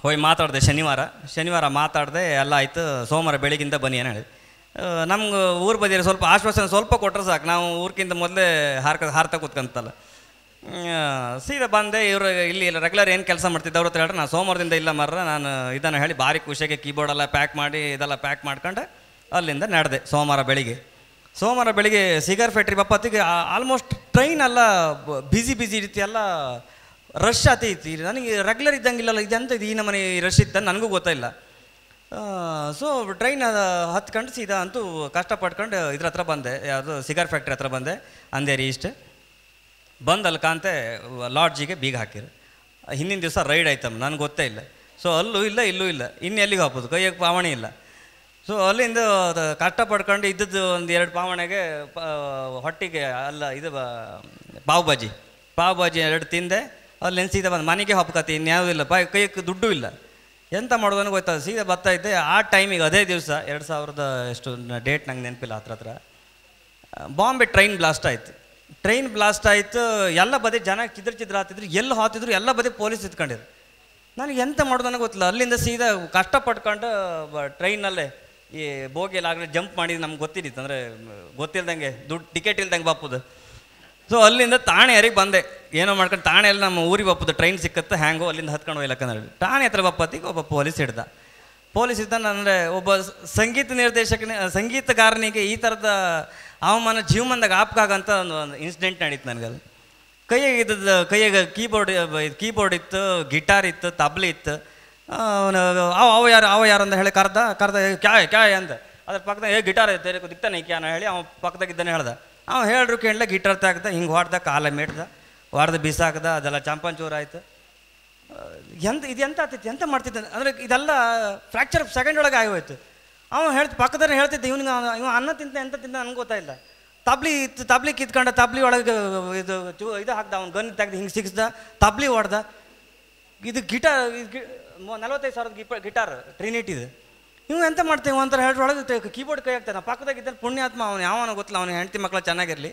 ಹೋಗಿ ಮಾತಾಡಿದೆ ಶನಿವಾರ. ಶನಿವಾರ ಮಾತಾಡಿದೆ, ಎಲ್ಲ ಆಯಿತು, ಸೋಮವಾರ ಬೆಳಿಗ್ಗಿಂದ ಬನ್ನಿ ಏನು ಹೇಳಿ ನಮ್ಗೆ ಊರು ಬದಿಯಲ್ಲಿ ಸ್ವಲ್ಪ ಆಶ್ವಾಸನೆ ಸ್ವಲ್ಪ ಕೊಟ್ಟರೆ ಸಾಕು. ನಾವು ಊರ್ಕಿಂತ ಮೊದಲೇ ಹಾರ್ಕ, ಹಾರ್ತಾ ಕೂತ್ಕಂತಲ್ಲ. ಸೀದಾ ಬಂದೆ, ಇವರು ಇಲ್ಲಿ ರೆಗ್ಯುಲರ್ ಏನು ಕೆಲಸ ಮಾಡ್ತಿದ್ದೆ ಅವ್ರ ಹತ್ರ ಹೇಳ್ರೆ ನಾನು ಸೋಮವಾರದಿಂದ ಇಲ್ಲ ಮರ್ರ, ನಾನು ಇದನ್ನು ಹೇಳಿ ಭಾರಿ ಖುಷಿಯಾಗಿ ಕೀಬೋರ್ಡ್ ಎಲ್ಲ ಪ್ಯಾಕ್ ಮಾಡಿ, ಇದೆಲ್ಲ ಪ್ಯಾಕ್ ಮಾಡ್ಕೊಂಡು, ಅಲ್ಲಿಂದ ನಡೆದೆ ಸೋಮವಾರ ಬೆಳಿಗ್ಗೆ. ಸೋಮವಾರ ಬೆಳಿಗ್ಗೆ ಸಿಗರ್ ಫ್ಯಾಕ್ಟ್ರಿ ಬಪ್ಪತ್ತಿಗೆ ಆಲ್ಮೋಸ್ಟ್ ಟ್ರೈನ್ ಎಲ್ಲ ಬ್ಯುಸಿ ಬ್ಯುಸಿ ರೀತಿ ಎಲ್ಲ ರಶ್ ಆತೈತಿ ನನಗೆ ರೆಗ್ಯುಲರ್ ಇದ್ದಂಗಿಲ್ಲಲ್ಲ, ಇದೆಂತ ಇದು ಈ ನಮ್ಮನೆ ರಶ್ ಇತ್ತ ನನಗೂ ಗೊತ್ತಿಲ್ಲ ಸೊ ಟ್ರೈನ್ ಹತ್ಕೊಂಡು ಸೀದಾ ಅಂತೂ ಕಷ್ಟಪಟ್ಕೊಂಡು ಇದ್ರ ಹತ್ರ ಬಂದೆ. ಯಾವುದು ಸಿಗರ್ ಫ್ಯಾಕ್ಟ್ರಿ ಹತ್ರ ಬಂದೆ ಅಂದೇರಿ ಇಷ್ಟು ಬಂದು ಅಲ್ಲಿ ಕಾಂತೆ ಲಾಡ್ಜಿಗೆ ಬೀಗ ಹಾಕಿರು. ಹಿಂದಿನ ದಿವಸ ರೈಡ್ ಆಯ್ತಮ್ಮ ನನಗೆ ಗೊತ್ತೇ ಇಲ್ಲ. ಸೊ ಅಲ್ಲೂ ಇಲ್ಲ, ಇಲ್ಲೂ ಇಲ್ಲ. ಇನ್ನು ಎಲ್ಲಿಗೆ ಹಾಕೋದು ಕೈಯಾಗ ಪಾವಣಿ ಇಲ್ಲ. ಸೊ ಅಲ್ಲಿಂದ ಕಷ್ಟ ಪಡ್ಕೊಂಡು ಇದ್ದದ್ದು ಒಂದು ಎರಡು ಪಾವಣೆಗೆ ಹೊಟ್ಟಿಗೆ ಅಲ್ಲ, ಇದು ಪಾವ್ ಬಾಜಿ ಪಾವ್ ಬಾಜಿ ಎರಡು ತಿಂದೆ ಅಲ್ಲಿಂದ ಸೀದಾ ಬಂದು ಮನೆಗೆ ಹಬ್ಕತಿ ಇನ್ಯಾವುದೂ ಇಲ್ಲ. ಕೈಯಕ್ಕೆ ದುಡ್ಡು ಇಲ್ಲ. ಎಂತ ಮಾಡೋದನ್ನು ಗೊತ್ತಾಗ ಸೀದಾ ಇದ್ದೆ. ಆ ಟೈಮಿಗೆ ಅದೇ ದಿವಸ, ಎರಡು ಸಾವಿರದ ಎಷ್ಟು ಡೇಟ್ ನಂಗೆ ನೆನಪಿಲ್ಲ ಹತ್ರ ಹತ್ರ. ಬಾಂಬೆ ಟ್ರೈನ್ ಬ್ಲಾಸ್ಟ್ ಆಯಿತು. ಟ್ರೈನ್ ಬ್ಲಾಸ್ಟ್ ಆಯಿತು, ಎಲ್ಲ ಬದಿ ಜನ ಚಿದ್ರ ಚಿದ್ರ ಹಾತಿದ್ರು ಎಲ್ಲಿ ಹಾತಿದ್ರು, ಎಲ್ಲ ಬದಿ ಪೊಲೀಸ್ ಇದ್ಕೊಂಡಿದ್ರು ನನಗೆ ಎಂತ ಮಾಡೋದನ್ನು ಗೊತ್ತಿಲ್ಲ. ಅಲ್ಲಿಂದ ಸೀದಾ ಕಷ್ಟಪಟ್ಕೊಂಡು ಟ್ರೈನಲ್ಲೇ ಈ ಬೋಗಿಯಲ್ಲಿ ಆಗಲೇ ಜಂಪ್ ಮಾಡಿದ್ದು ನಮ್ಗೆ ಗೊತ್ತಿದ್ದಿತ್ತು. ಅಂದರೆ, ಗೊತ್ತಿಲ್ದಂಗೆ ದುಡ್ಡು ಟಿಕೆಟ್ ಇಲ್ದಂಗೆ ಬಾಪುದು. ಸೊ ಅಲ್ಲಿಂದ ತಾಣೆಯರಿಗೆ ಬಂದೆ? ಏನೋ ಮಾಡ್ಕೊಂಡು ತಾಣೆಯಲ್ಲಿ ನಮ್ಮ ಊರಿಗೆ ಒಪ್ಪದ. ಟ್ರೈನ್ ಸಿಕ್ಕತ್ತೆ ಹ್ಯಾಂಗೋ ಅಲ್ಲಿಂದ ಹತ್ಕೊಂಡು ಹೋಗ್ಲಕ್ಕಂದ್ರೆ ತಾಣೆ ಹತ್ರ ಬಪ್ಪತ್ತಿಗೆ ಒಬ್ಬ ಪೊಲೀಸ್ ಹಿಡ್ದ. ಪೊಲೀಸ್ ಇದ್ದ ಅಂದರೆ ಒಬ್ಬ ಸಂಗೀತ ನಿರ್ದೇಶಕನ, ಸಂಗೀತಗಾರನಿಗೆ ಈ ಥರದ ಅವಮಾನ ಜೀವಮಾನದಾಗ ಆಪ್ಕಾಗಂತ ಒಂದು ಒಂದು ಇನ್ಸಿಡೆಂಟ್ ನಡೀತು ನನಗಲ್ಲಿ ಕೈಯಾಗ ಇದ್ದದ್ದು, ಕೈಯಾಗ ಕೀಬೋರ್ಡ್ ಕೀಬೋರ್ಡ್ ಇತ್ತು ಗಿಟಾರ್ ಇತ್ತು, ತಬ್ಲಿ ಇತ್ತು. ಅವನು, ಅವ ಅವ ಯಾರು ಅವ ಯಾರು ಅಂತ ಹೇಳಿ ಕರ್ದ ಕರ್ದ, ಕ್ಯಾ ಕ್ಯಾಯ್ ಅಂತ ಅಂದ. ಅದ್ರ ಪಕ್ಕದಾಗ, ಏ ಗಿಟಾರ್ ಇತ್ತು ದಿಕ್ತಾನೆ ಕ್ಯಾನ ಹೇಳಿ ಅವ ಪಕ್ಕದಾಗಿದ್ದಾನೆ ಹೇಳ್ದ. ಅವ ಹೇಳ್ರು ಕೇಳಲ ಗಿಟಾರ್ ತೆಗ್ದ ಹಿಂಗೆ ಹೊಡ್ದ, ಕಾಲ ಮೇಟ್ದ, ಹೊಡೆದ, ಬಿಸಾಕ್ದ, ಅದೆಲ್ಲ ಚಂಪನ್ ಚೂರು ಆಯ್ತು. ಎಂತ, ಇದು ಎಂತ ಆಗ್ತೈತಿ ಎಂತ ಮಾಡ್ತಿದ್ದ? ಅಂದರೆ ಇದೆಲ್ಲ ಫ್ರ್ಯಾಕ್ಚರ್ ಸೆಕೆಂಡ್ ಒಳಗೆ ಆಗೋಯ್ತು ಅವ ಹೇಳ್ತಿ ಪಕ್ಕದಲ್ಲಿ ಹೇಳ್ತಿದ್ದ ಇವ್ನಿಗೆ ಇವ ಅನ್ನ ತಿಂತ, ಎಂತ ತಿಂತ ನನಗೆ ಗೊತ್ತಾಯಿಲ್ಲ ತಬ್ಲಿ ಇತ್ತು, ತಬ್ಲಿ ಕಿತ್ಕೊಂಡ, ತಬ್ಲಿ ಒಳಗೆ, ಇದು ಚೂ ಇದು ಹಾಕ್ದ, ಅವ್ನು ಗನ್ ತೆಗ್ದು ಹಿಂಗೆ ಸಿಕ್ಸ್ದ, ತಬ್ಲಿ ಹೊಡ್ದ. ಇದು ಗಿಟಾರ್ ನಲ್ವತ್ತೈದು ಸಾವಿರದ ಗಿಪ, ಗಿಟಾರ್ ಟ್ರಿನಿಟಿ ಇದು ಇವ್ ಎಂತ ಮಾಡ್ತೇವೆ ಒಂಥರ ಒಳಗೆ ಕೀಬೋರ್ಡ್ ಕೈ ಆಗ್ತಾನೆ ಪಕ್ಕದಾಗ ಇದ್ದಾನೆ ಪುಣ್ಯಾತ್ಮ ಅವನು, ಯಾವನ ಗೊತ್ತಿಲ್ಲ, ಅವನ ಹೆಂಡತಿ ಮಕ್ಕಳು ಚೆನ್ನಾಗಿರಲಿ.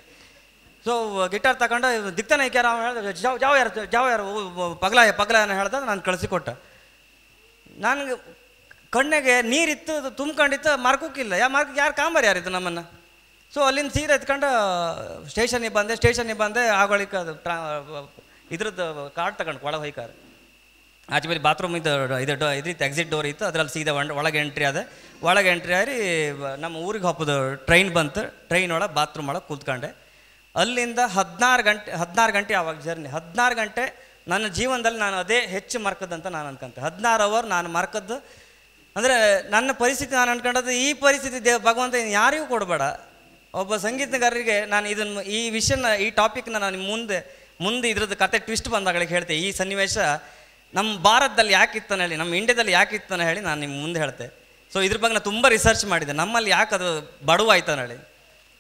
ಸೊ ಗಿಟಾರ್ ತಗೊಂಡು ದಿಕ್ತಾನೆ ಐಕ್ಯಾರ ಅವ್ನು ಹೇಳಿದ, ಜಾವ್, ಜಾವ ಯಾರು ಜಾವ ಯಾರು ಪಗಲ ಪಗಲ ಏನೋ ಹೇಳ್ದ, ನಾನು ಕಳಿಸಿಕೊಟ್ಟ ನನಗೆ ಕಣ್ಣಿಗೆ ನೀರಿತ್ತು ಅದು ತುಂಬ್ಕೊಂಡಿತ್ತು ಮಾರ್ಕೋಕಿಲ್ಲ ಯಾ ಮಾರ್ಕ್ ಯಾರು ಕಾಂಬಾರ ಯಾರಿದ್ದು ನಮ್ಮನ್ನು? ಸೊ ಅಲ್ಲಿಂದ ಸೀರೆ ಎತ್ಕೊಂಡು ಸ್ಟೇಷನಿಗೆ ಬಂದೆ ಸ್ಟೇಷನಿಗೆ ಬಂದೆ ಆಗೋಳಿಕ್ಕೆ ಅದು ಟ್ರಾ ಇದ್ರದ್ದು ಕಾರ್ಡ್ ತಗೊಂಡು ಒಳಗೆ ಹೋಯ್ಕಾರ ಆಚೆ ಬರೀ ಬಾತ್ರೂಮ್ ಇದು ಇದು ಡೋ ಇದ್ರಿತ್ತು ಎಕ್ಸಿಟ್ ಡೋರ್ ಇತ್ತು. ಅದರಲ್ಲಿ ಸೀದಾ ಒಂಡ್ ಒಳಗೆ ಎಂಟ್ರಿ ಅದ ಒಳಗೆ ಎಂಟ್ರಿ ಬ- ನಮ್ಮ ಊರಿಗೆ ಹಬ್ಬದು ಟ್ರೈನ್ ಬಂತು. ಟ್ರೈನ್ ಒಳಗೆ ಬಾತ್ರೂಮ್ ಒಳಗೆ ಕೂತ್ಕೊಂಡೆ. ಅಲ್ಲಿಂದ ಹದಿನಾರು ಗಂಟೆ ಹದಿನಾರು ಗಂಟೆ ಆವಾಗ ಜರ್ನಿ ಹದಿನಾರು ಗಂಟೆ ನನ್ನ ಜೀವನದಲ್ಲಿ ನಾನು ಅದೇ ಹೆಚ್ಚು ಮರ್ಕದಂತ ನಾನು ಅನ್ಕೊಂತೆ ಹದಿನಾರು ಅವರ್ ನಾನು ಮರ್ಕದ್ದು. ಅಂದರೆ ನನ್ನ ಪರಿಸ್ಥಿತಿ ನಾನು ಅನ್ಕೊಂಡದ್ದು, ಈ ಪರಿಸ್ಥಿತಿ ದೇವ ಭಗವಂತ ಯಾರಿಗೂ ಕೊಡಬೇಡ. ಒಬ್ಬ ಸಂಗೀತಗಾರರಿಗೆ ನಾನು ಇದನ್ನು ಈ ವಿಷಯನ, ಈ ಟಾಪಿಕ್ನ ನಾನು ಮುಂದೆ ಮುಂದೆ ಇದ್ರದ್ದು ಕತೆ ಟ್ವಿಸ್ಟ್ ಬಂದಾಗಳಿಗೆ ಹೇಳ್ತೆ. ಈ ಸನ್ನಿವೇಶ ನಮ್ಮ ಭಾರತದಲ್ಲಿ ಯಾಕಿತ್ತಾನೆ ಹೇಳಿ ನಮ್ಮ ಇಂಡಿಯಾದಲ್ಲಿ ಯಾಕಿತ್ತಾನೆ ಹೇಳಿ ನಾನು ನಿಮ್ಮ ಮುಂದೆ ಹೇಳ್ತೆ. ಸೊ ಇದ್ರ ಬಗ್ಗೆ ನಾನು ತುಂಬ ರಿಸರ್ಚ್ ಮಾಡಿದೆ ನಮ್ಮಲ್ಲಿ ಯಾಕೆ ಅದು ಬಡವ ಆಯ್ತಾನೆ ಹೇಳಿ.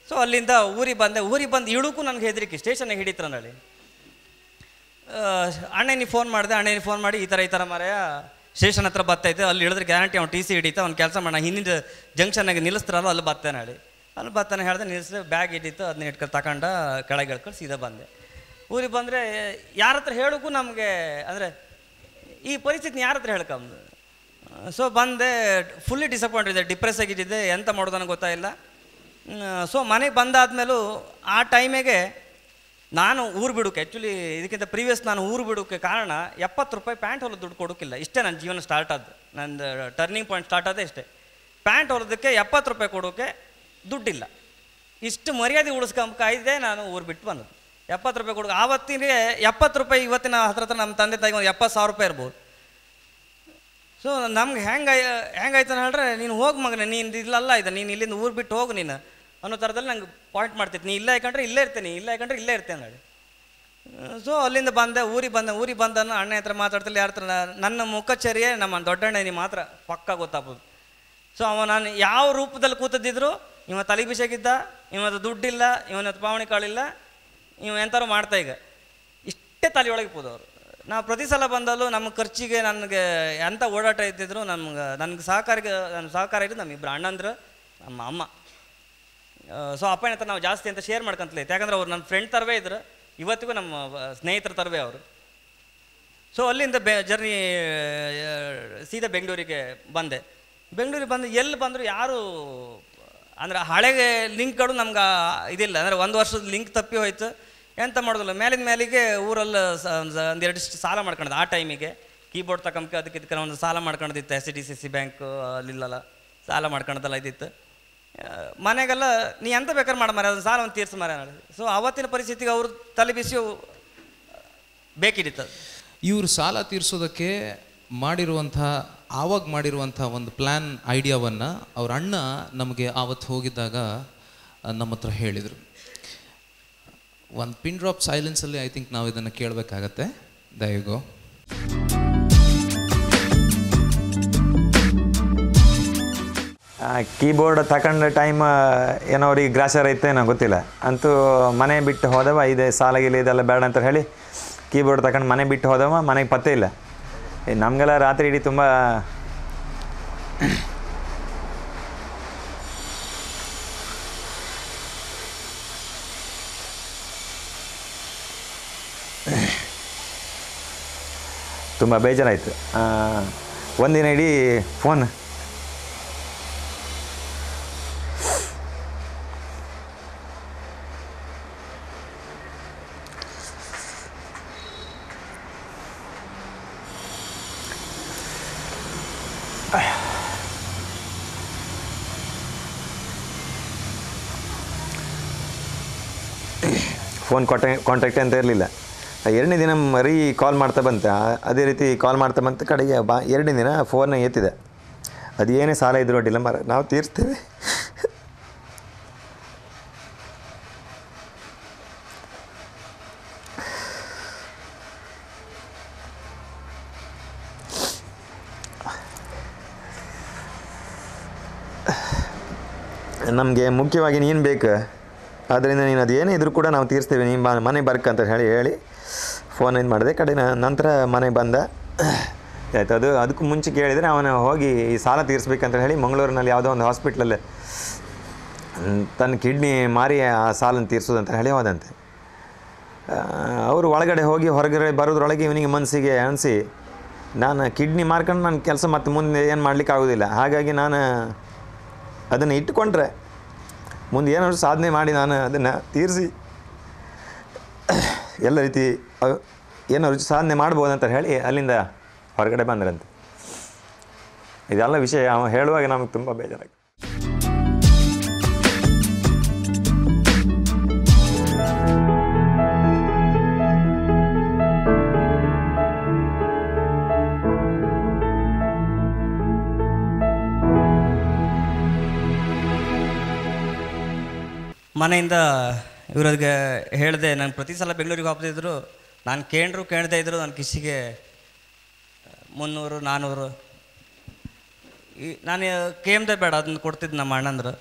ಸೊ ಅಲ್ಲಿಂದ ಊರಿಗೆ ಬಂದೆ. ಊರಿಗೆ ಬಂದು ಇಳಕ್ಕೂ ನನಗೆ ಹೆದರಿಕೆ ಸ್ಟೇಷನ್ಗೆ ಹಿಡಿತಾನೆ ಹೇಳಿ. ಅಣ್ಣನಿಗೆ ಫೋನ್ ಮಾಡಿದೆ. ಅಣ್ಣನಿಗೆ ಫೋನ್ ಮಾಡಿ, ಈ ಥರ ಈ ಥರ ಮರೆಯ ಸ್ಟೇಷನ್ ಹತ್ರ ಬತ್ತೈತೆ. ಅಲ್ಲಿ ಇಳಿದ್ರೆ ಗ್ಯಾರಂಟಿ ಅವ್ನು ಟಿ ಸಿ ಹಿಡಿತ, ಅವ್ನು ಕೆಲಸ ಮಾಡೋಣ ಹಿಂದಿನ ಜಂಕ್ಷನ್ನಾಗೆ ನಿಲ್ಲಿಸ್ತಾರಲ್ಲ, ಅಲ್ಲಿ ಬರ್ತಾನೆ ಹೇಳಿ. ಅಲ್ಲಿ ಬರ್ತಾನೆ ಹೇಳ್ದೆ ನಿಲ್ಲಿಸಿದ್ರೆ ಬ್ಯಾಗ್ ಹಿಡಿತು ಅದನ್ನ ಇಟ್ಕೊಂಡು ತಗೊಂಡ ಕೆಳಗೆ ಇಳ್ಕೊಂಡು ಸೀದಾ ಬಂದೆ. ಊರಿಗೆ ಬಂದರೆ, ಯಾರ ಹತ್ರ ಹೇಳೋಕ್ಕೂ ನಮಗೆ, ಅಂದರೆ ಈ ಪರಿಸ್ಥಿತಿ ಯಾರ ಹತ್ರ ಹೇಳ್ಕೊಂಬ ಸೊ ಬಂದೆ ಫುಲ್ಲಿ ಡಿಸಪಾಯಿಂಟ್ ಇದೆ ಡಿಪ್ರೆಸ್ ಆಗಿದ್ದಿದ್ದೆ, ಎಂತ ಮಾಡೋದು ನನಗೆ ಗೊತ್ತಾಯಿಲ್ಲ ಸೊ ಮನೆಗೆ ಬಂದಾದ್ಮೇಲೂ ಆ ಟೈಮಿಗೆ ನಾನು ಊರು ಬಿಡೋಕೆ ಆ್ಯಕ್ಚುಲಿ ಇದಕ್ಕಿಂತ ಪ್ರೀವಿಯಸ್ ನಾನು ಊರು ಬಿಡೋಕ್ಕೆ ಕಾರಣ ಎಪ್ಪತ್ತು ರೂಪಾಯಿ ಪ್ಯಾಂಟ್ ಹೊಲದ ದುಡ್ಡು ಕೊಡೋಕ್ಕಿಲ್ಲ ಇಷ್ಟೇ ನನ್ನ ಜೀವನ ಸ್ಟಾರ್ಟ್ ಆದ್ದು. ನಂದು ಟರ್ನಿಂಗ್ ಪಾಯಿಂಟ್ ಸ್ಟಾರ್ಟ್ ಆದೇ ಇಷ್ಟೇ. ಪ್ಯಾಂಟ್ ಹೊಲದಕ್ಕೆ ಎಪ್ಪತ್ತು ರೂಪಾಯಿ ಕೊಡೋಕೆ ದುಡ್ಡಿಲ್ಲ. ಇಷ್ಟು ಮರ್ಯಾದೆ ಉಳಿಸ್ಕೊಂಬಕಾಯ್ದೆ ನಾನು ಊರು ಬಿಟ್ಟು ಬಂದದ್ದು. ಎಪ್ಪತ್ತು ರೂಪಾಯಿ ಕೊಡೋಕೆ ಆವತ್ತಿಗೆ ಎಪ್ಪತ್ತು ರೂಪಾಯಿ ಇವತ್ತಿನ ಹತ್ರ ಹತ್ರ ನಮ್ಮ ತಂದೆ ತಾಯಿಗೆ ಒಂದು ಎಪ್ಪತ್ತು ಸಾವಿರ ರೂಪಾಯಿ ಇರ್ಬೋದು. ಸೊ ನಮ್ಗೆ ಹೆಂಗೆ, ಹೆಂಗಾಯ್ತು ಅಂತ ಹೇಳಿದ್ರೆ, ನೀನು ಹೋಗಿ ಮಗನೇ, ನೀನು ಇಲ್ಲಲ್ಲ ಇದೆ ನೀನು ಇಲ್ಲಿಂದ ಊರು ಬಿಟ್ಟು ಹೋಗು ನೀನು. ಅನ್ನೋ ಥರದಲ್ಲಿ ನಂಗೆ ಪಾಯಿಂಟ್ ಮಾಡ್ತಿತ್ತು. ನೀ ಇಲ್ಲ ಯಾಕಂದ್ರೆ ಇಲ್ಲೇ ಇರ್ತೇನೆ ಇಲ್ಲ ಯಾಕಂದ್ರೆ ಇಲ್ಲೇ ಇರ್ತೇನೆ ನೋಡಿ ಸೊ ಅಲ್ಲಿಂದ ಬಂದೆ, ಊರಿಗೆ ಬಂದೆ, ಊರಿಗೆ ಬಂದನು ಅಣ್ಣ ಹತ್ರ ಮಾತಾಡ್ತಿಲ್ಲ ಯಾರ ಹತ್ರ ನನ್ನ ಮುಖಚರ್ಯೆ ನಮ್ಮ ದೊಡ್ಡಣ್ಣ ನೀ ಮಾತ್ರ ಪಕ್ಕ ಗೊತ್ತಾಗ್ಬೋದು. ಸೊ ಅವ ನಾನು ಯಾವ ರೂಪದಲ್ಲಿ ಕೂತದಿದ್ರು ಇವ ತಲೆಬಿಸಾಗಿದ್ದ ಇವತ್ತು ದುಡ್ಡಿಲ್ಲ ಇವನ ಹತ್ರ ಪಾವಣಿ ಕಾಳಿಲ್ಲ ಇವ ಎಂಥಾರು ಮಾಡ್ತಾ ಈಗ. ಇಷ್ಟೇ ತಲೆಯೊಳಗೆ ಅವರು. ನಾವು ಪ್ರತಿ ಸಲ ಬಂದಲ್ಲೂ ನಮ್ಮ ಖರ್ಚಿಗೆ ನನಗೆ ಎಂಥ ಓಡಾಟ ಇದ್ದಿದ್ರು ನಮ್ಗೆ, ನನಗೆ ಸಹಕಾರಿಗೆ ನನ್ನ ಸಹಕಾರ ಇದ್ದು ನಮ್ಮ ಅಣ್ಣಂದ್ರೆ, ನಮ್ಮ ಅಮ್ಮ. ಸೊ ಅಪ್ಪ ಏನಂತ ನಾವು ಜಾಸ್ತಿ ಅಂತ ಶೇರ್ ಮಾಡ್ಕೊಂತಲೇ ಇತ್ತು. ಯಾಕಂದ್ರೆ ಅವ್ರು ನನ್ನ ಫ್ರೆಂಡ್ ತರವೇ ಇದ್ರು. ಇವತ್ತಿಗೂ ನಮ್ಮ ಸ್ನೇಹಿತರ ತರವೇ ಅವರು. ಸೊ ಅಲ್ಲಿಂದ ಬೆ ಜರ್ನಿ ಸೀದಾ ಬೆಂಗಳೂರಿಗೆ ಬಂದೆ. ಬೆಂಗಳೂರಿಗೆ ಬಂದು ಎಲ್ಲಿ ಬಂದರೂ ಯಾರು, ಅಂದರೆ ಹಳೆಗೆ ಲಿಂಕ್ಗಳು ನಮ್ಗೆ ಇದಿಲ್ಲ. ಅಂದರೆ ಒಂದು ವರ್ಷದ ಲಿಂಕ್ ತಪ್ಪಿ ಹೋಯ್ತು. ಎಂತ ಮಾಡೋದಿಲ್ಲ. ಮೇಲಿನ ಮೇಲಿಗೆ ಊರಲ್ಲಿ ಒಂದೆರಡು ಸಾಲ ಮಾಡ್ಕೊಂಡದ್ದು ಆ ಟೈಮಿಗೆ. ಕೀಬೋರ್ಡ್ ತಗೊಂಬಕ್ಕೆ ಅದಕ್ಕೆ ಇದಕ್ಕೆ ಒಂದು ಸಾಲ ಮಾಡ್ಕೊಂಡಿತ್ತು S D C C bank, ಅಲ್ಲಿಲ್ಲಲ್ಲ. ಸಾಲ ಮಾಡ್ಕೊಂಡದಲ್ಲ ಇದ್ದಿತ್ತು ಮನೆಗೆಲ್ಲ, ನೀ ಎಂತ ಬೇಕಾದ್ರೆ ಮಾಡ ಮರ ಅದನ್ನ ಸಾಲ ಒಂದು ತೀರ್ಸು ಮರ ಸೊ ಅವತ್ತಿನ ಪರಿಸ್ಥಿತಿಗೆ ಅವರು ತಲೆ ಬಿಸಿ ಬೇಕಿಡಿತ್ತು. ಇವರು ಸಾಲ ತೀರಿಸೋದಕ್ಕೆ ಮಾಡಿರುವಂಥ, ಆವಾಗ ಮಾಡಿರುವಂಥ ಒಂದು ಪ್ಲ್ಯಾನ್ ಐಡಿಯಾವನ್ನು ಅವ್ರ ಅಣ್ಣ ನಮಗೆ ಆವತ್ತು ಹೋಗಿದ್ದಾಗ ನಮ್ಮ ಹತ್ರ ಹೇಳಿದರು. ಒಂದು ಪಿನ್ ಡ್ರಾಪ್ ಸೈಲೆನ್ಸಲ್ಲಿ ಐ ಥಿಂಕ್ ನಾವು ಇದನ್ನು ಕೇಳಬೇಕಾಗತ್ತೆ. ದಯಗೋ ಕೀಬೋರ್ಡ್ ತಗೊಂಡ ಟೈಮ್ ಏನೋ ಅವ್ರಿಗೆ ಗ್ರಾಸರ್ ಐತೆ ಏನೋ ಗೊತ್ತಿಲ್ಲ. ಅಂತೂ ಮನೆ ಬಿಟ್ಟು ಹೋದವ, ಇದೆ ಸಾಲ ಗೀಲ ಇದೆಲ್ಲ ಬೇಡ ಅಂತ ಹೇಳಿ ಕೀಬೋರ್ಡ್ ತಗೊಂಡು ಮನೆ ಬಿಟ್ಟು ಹೋದವ, ಮನೆಗೆ ಪತ್ತೆ ಇಲ್ಲ. ನಮಗೆಲ್ಲ ರಾತ್ರಿ ಇಡೀ ತುಂಬ ತುಂಬ ಬೇಜಾರಾಯಿತು. ಒಂದಿನ ಇಡೀ ಫೋನ್ ಫೋನ್ ಕಾಂಟ್ಯಾಕ್ಟ್ ಅಂತ ಇರಲಿಲ್ಲ. ಎರಡನೇ ದಿನ ಮರಿ ಕಾಲ್ ಮಾಡ್ತಾ ಬಂತೆ. ಅದೇ ರೀತಿ ಕಾಲ್ ಮಾಡ್ತಾ ಬಂತ. ಕಡೆಗೆ ಬಾ, ಎರಡನೇ ದಿನ ಫೋನ್ ಎತ್ತಿದೆ. ಅದು ಏನೇ ಸಾಲ ಇದ್ರು ಅಡ್ಡಿಲ್ಲ ಮರ ನಾವು ತೀರ್ಸ್ತೇವೆ. ನಮಗೆ ಮುಖ್ಯವಾಗಿ ನೀನು ಬೇಕು. ಆದ್ದರಿಂದ ನೀನು ಅದೇನೇ ಇದ್ರೂ ಕೂಡ ನಾವು ತೀರಿಸ್ತೇವೆ. ಬಾ, ಮನೆ ಬರ್ಕ ಅಂತ ಹೇಳಿ ಹೇಳಿ. ಫೋನ್ ಏನು ಮಾಡಿದೆ. ಕಡೆ ನಂತರ ಮನೆಗೆ ಬಂದ. ಆಯ್ತು, ಅದು ಅದಕ್ಕೂ ಮುಂಚೆ ಕೇಳಿದರೆ ಅವನು ಹೋಗಿ ಈ ಸಾಲ ತೀರಿಸ್ಬೇಕಂತ ಹೇಳಿ ಮಂಗಳೂರಿನಲ್ಲಿ ಯಾವುದೋ ಒಂದು ಹಾಸ್ಪಿಟ್ಲಲ್ಲಿ ತನ್ನ ಕಿಡ್ನಿ ಮಾರಿ ಆ ಸಾಲನ್ನು ತೀರಿಸೋದಂತ ಹೇಳಿ ಹೋದಂತೆ. ಅವರು ಒಳಗಡೆ ಹೋಗಿ ಹೊರಗಡೆ ಬರೋದ್ರೊಳಗೆ ಇವನಿಗೆ ಮನಸ್ಸಿಗೆ ಅನಿಸಿ, ನಾನು ಕಿಡ್ನಿ ಮಾರ್ಕೊಂಡು ನನ್ನ ಕೆಲಸ ಮತ್ತೆ ಮುಂದೆ ಏನು ಮಾಡಲಿಕ್ಕೆ ಆಗೋದಿಲ್ಲ. ಹಾಗಾಗಿ ನಾನು ಅದನ್ನು ಇಟ್ಟುಕೊಂಡ್ರೆ, ಮುಂದೆ ಏನಾದರೂ ಸಾಧನೆ ಮಾಡಿ ನಾನು ಅದನ್ನು ತೀರಿಸಿ ಎಲ್ಲ ರೀತಿ ಏನೋ ರುಚಿ ಸಾಧನೆ ಮಾಡ್ಬೋದು ಅಂತ ಹೇಳಿ ಅಲ್ಲಿಂದ ಹೊರಗಡೆ ಬಂದ್ರಂತೆ. ಇದೆಲ್ಲ ವಿಷಯ ಅವನು ಹೇಳುವಾಗ ನಮಗೆ ತುಂಬ ಬೇಜಾರಾಗಿ ಮನೆಯಿಂದ ಇವ್ರಿಗೆ ಹೇಳಿದೆ, ನಾನು ಪ್ರತಿ ಸಲ ಬೆಂಗಳೂರಿಗೆ ಹೋಗ್ತಿದ್ರು, ನಾನು ಕೇಳರು ಕೇಳದೇ ಇದ್ದರು ನನ್ನ ಕಿಸಿಗೆ ಮುನ್ನೂರು ನಾನ್ನೂರು ಈ, ನಾನು ಕೇಮ್ದೆ ಬೇಡ ಅದನ್ನ ಕೊಡ್ತಿದ್ದೆ ನಮ್ಮ ಅಣ್ಣಂದ್ರು.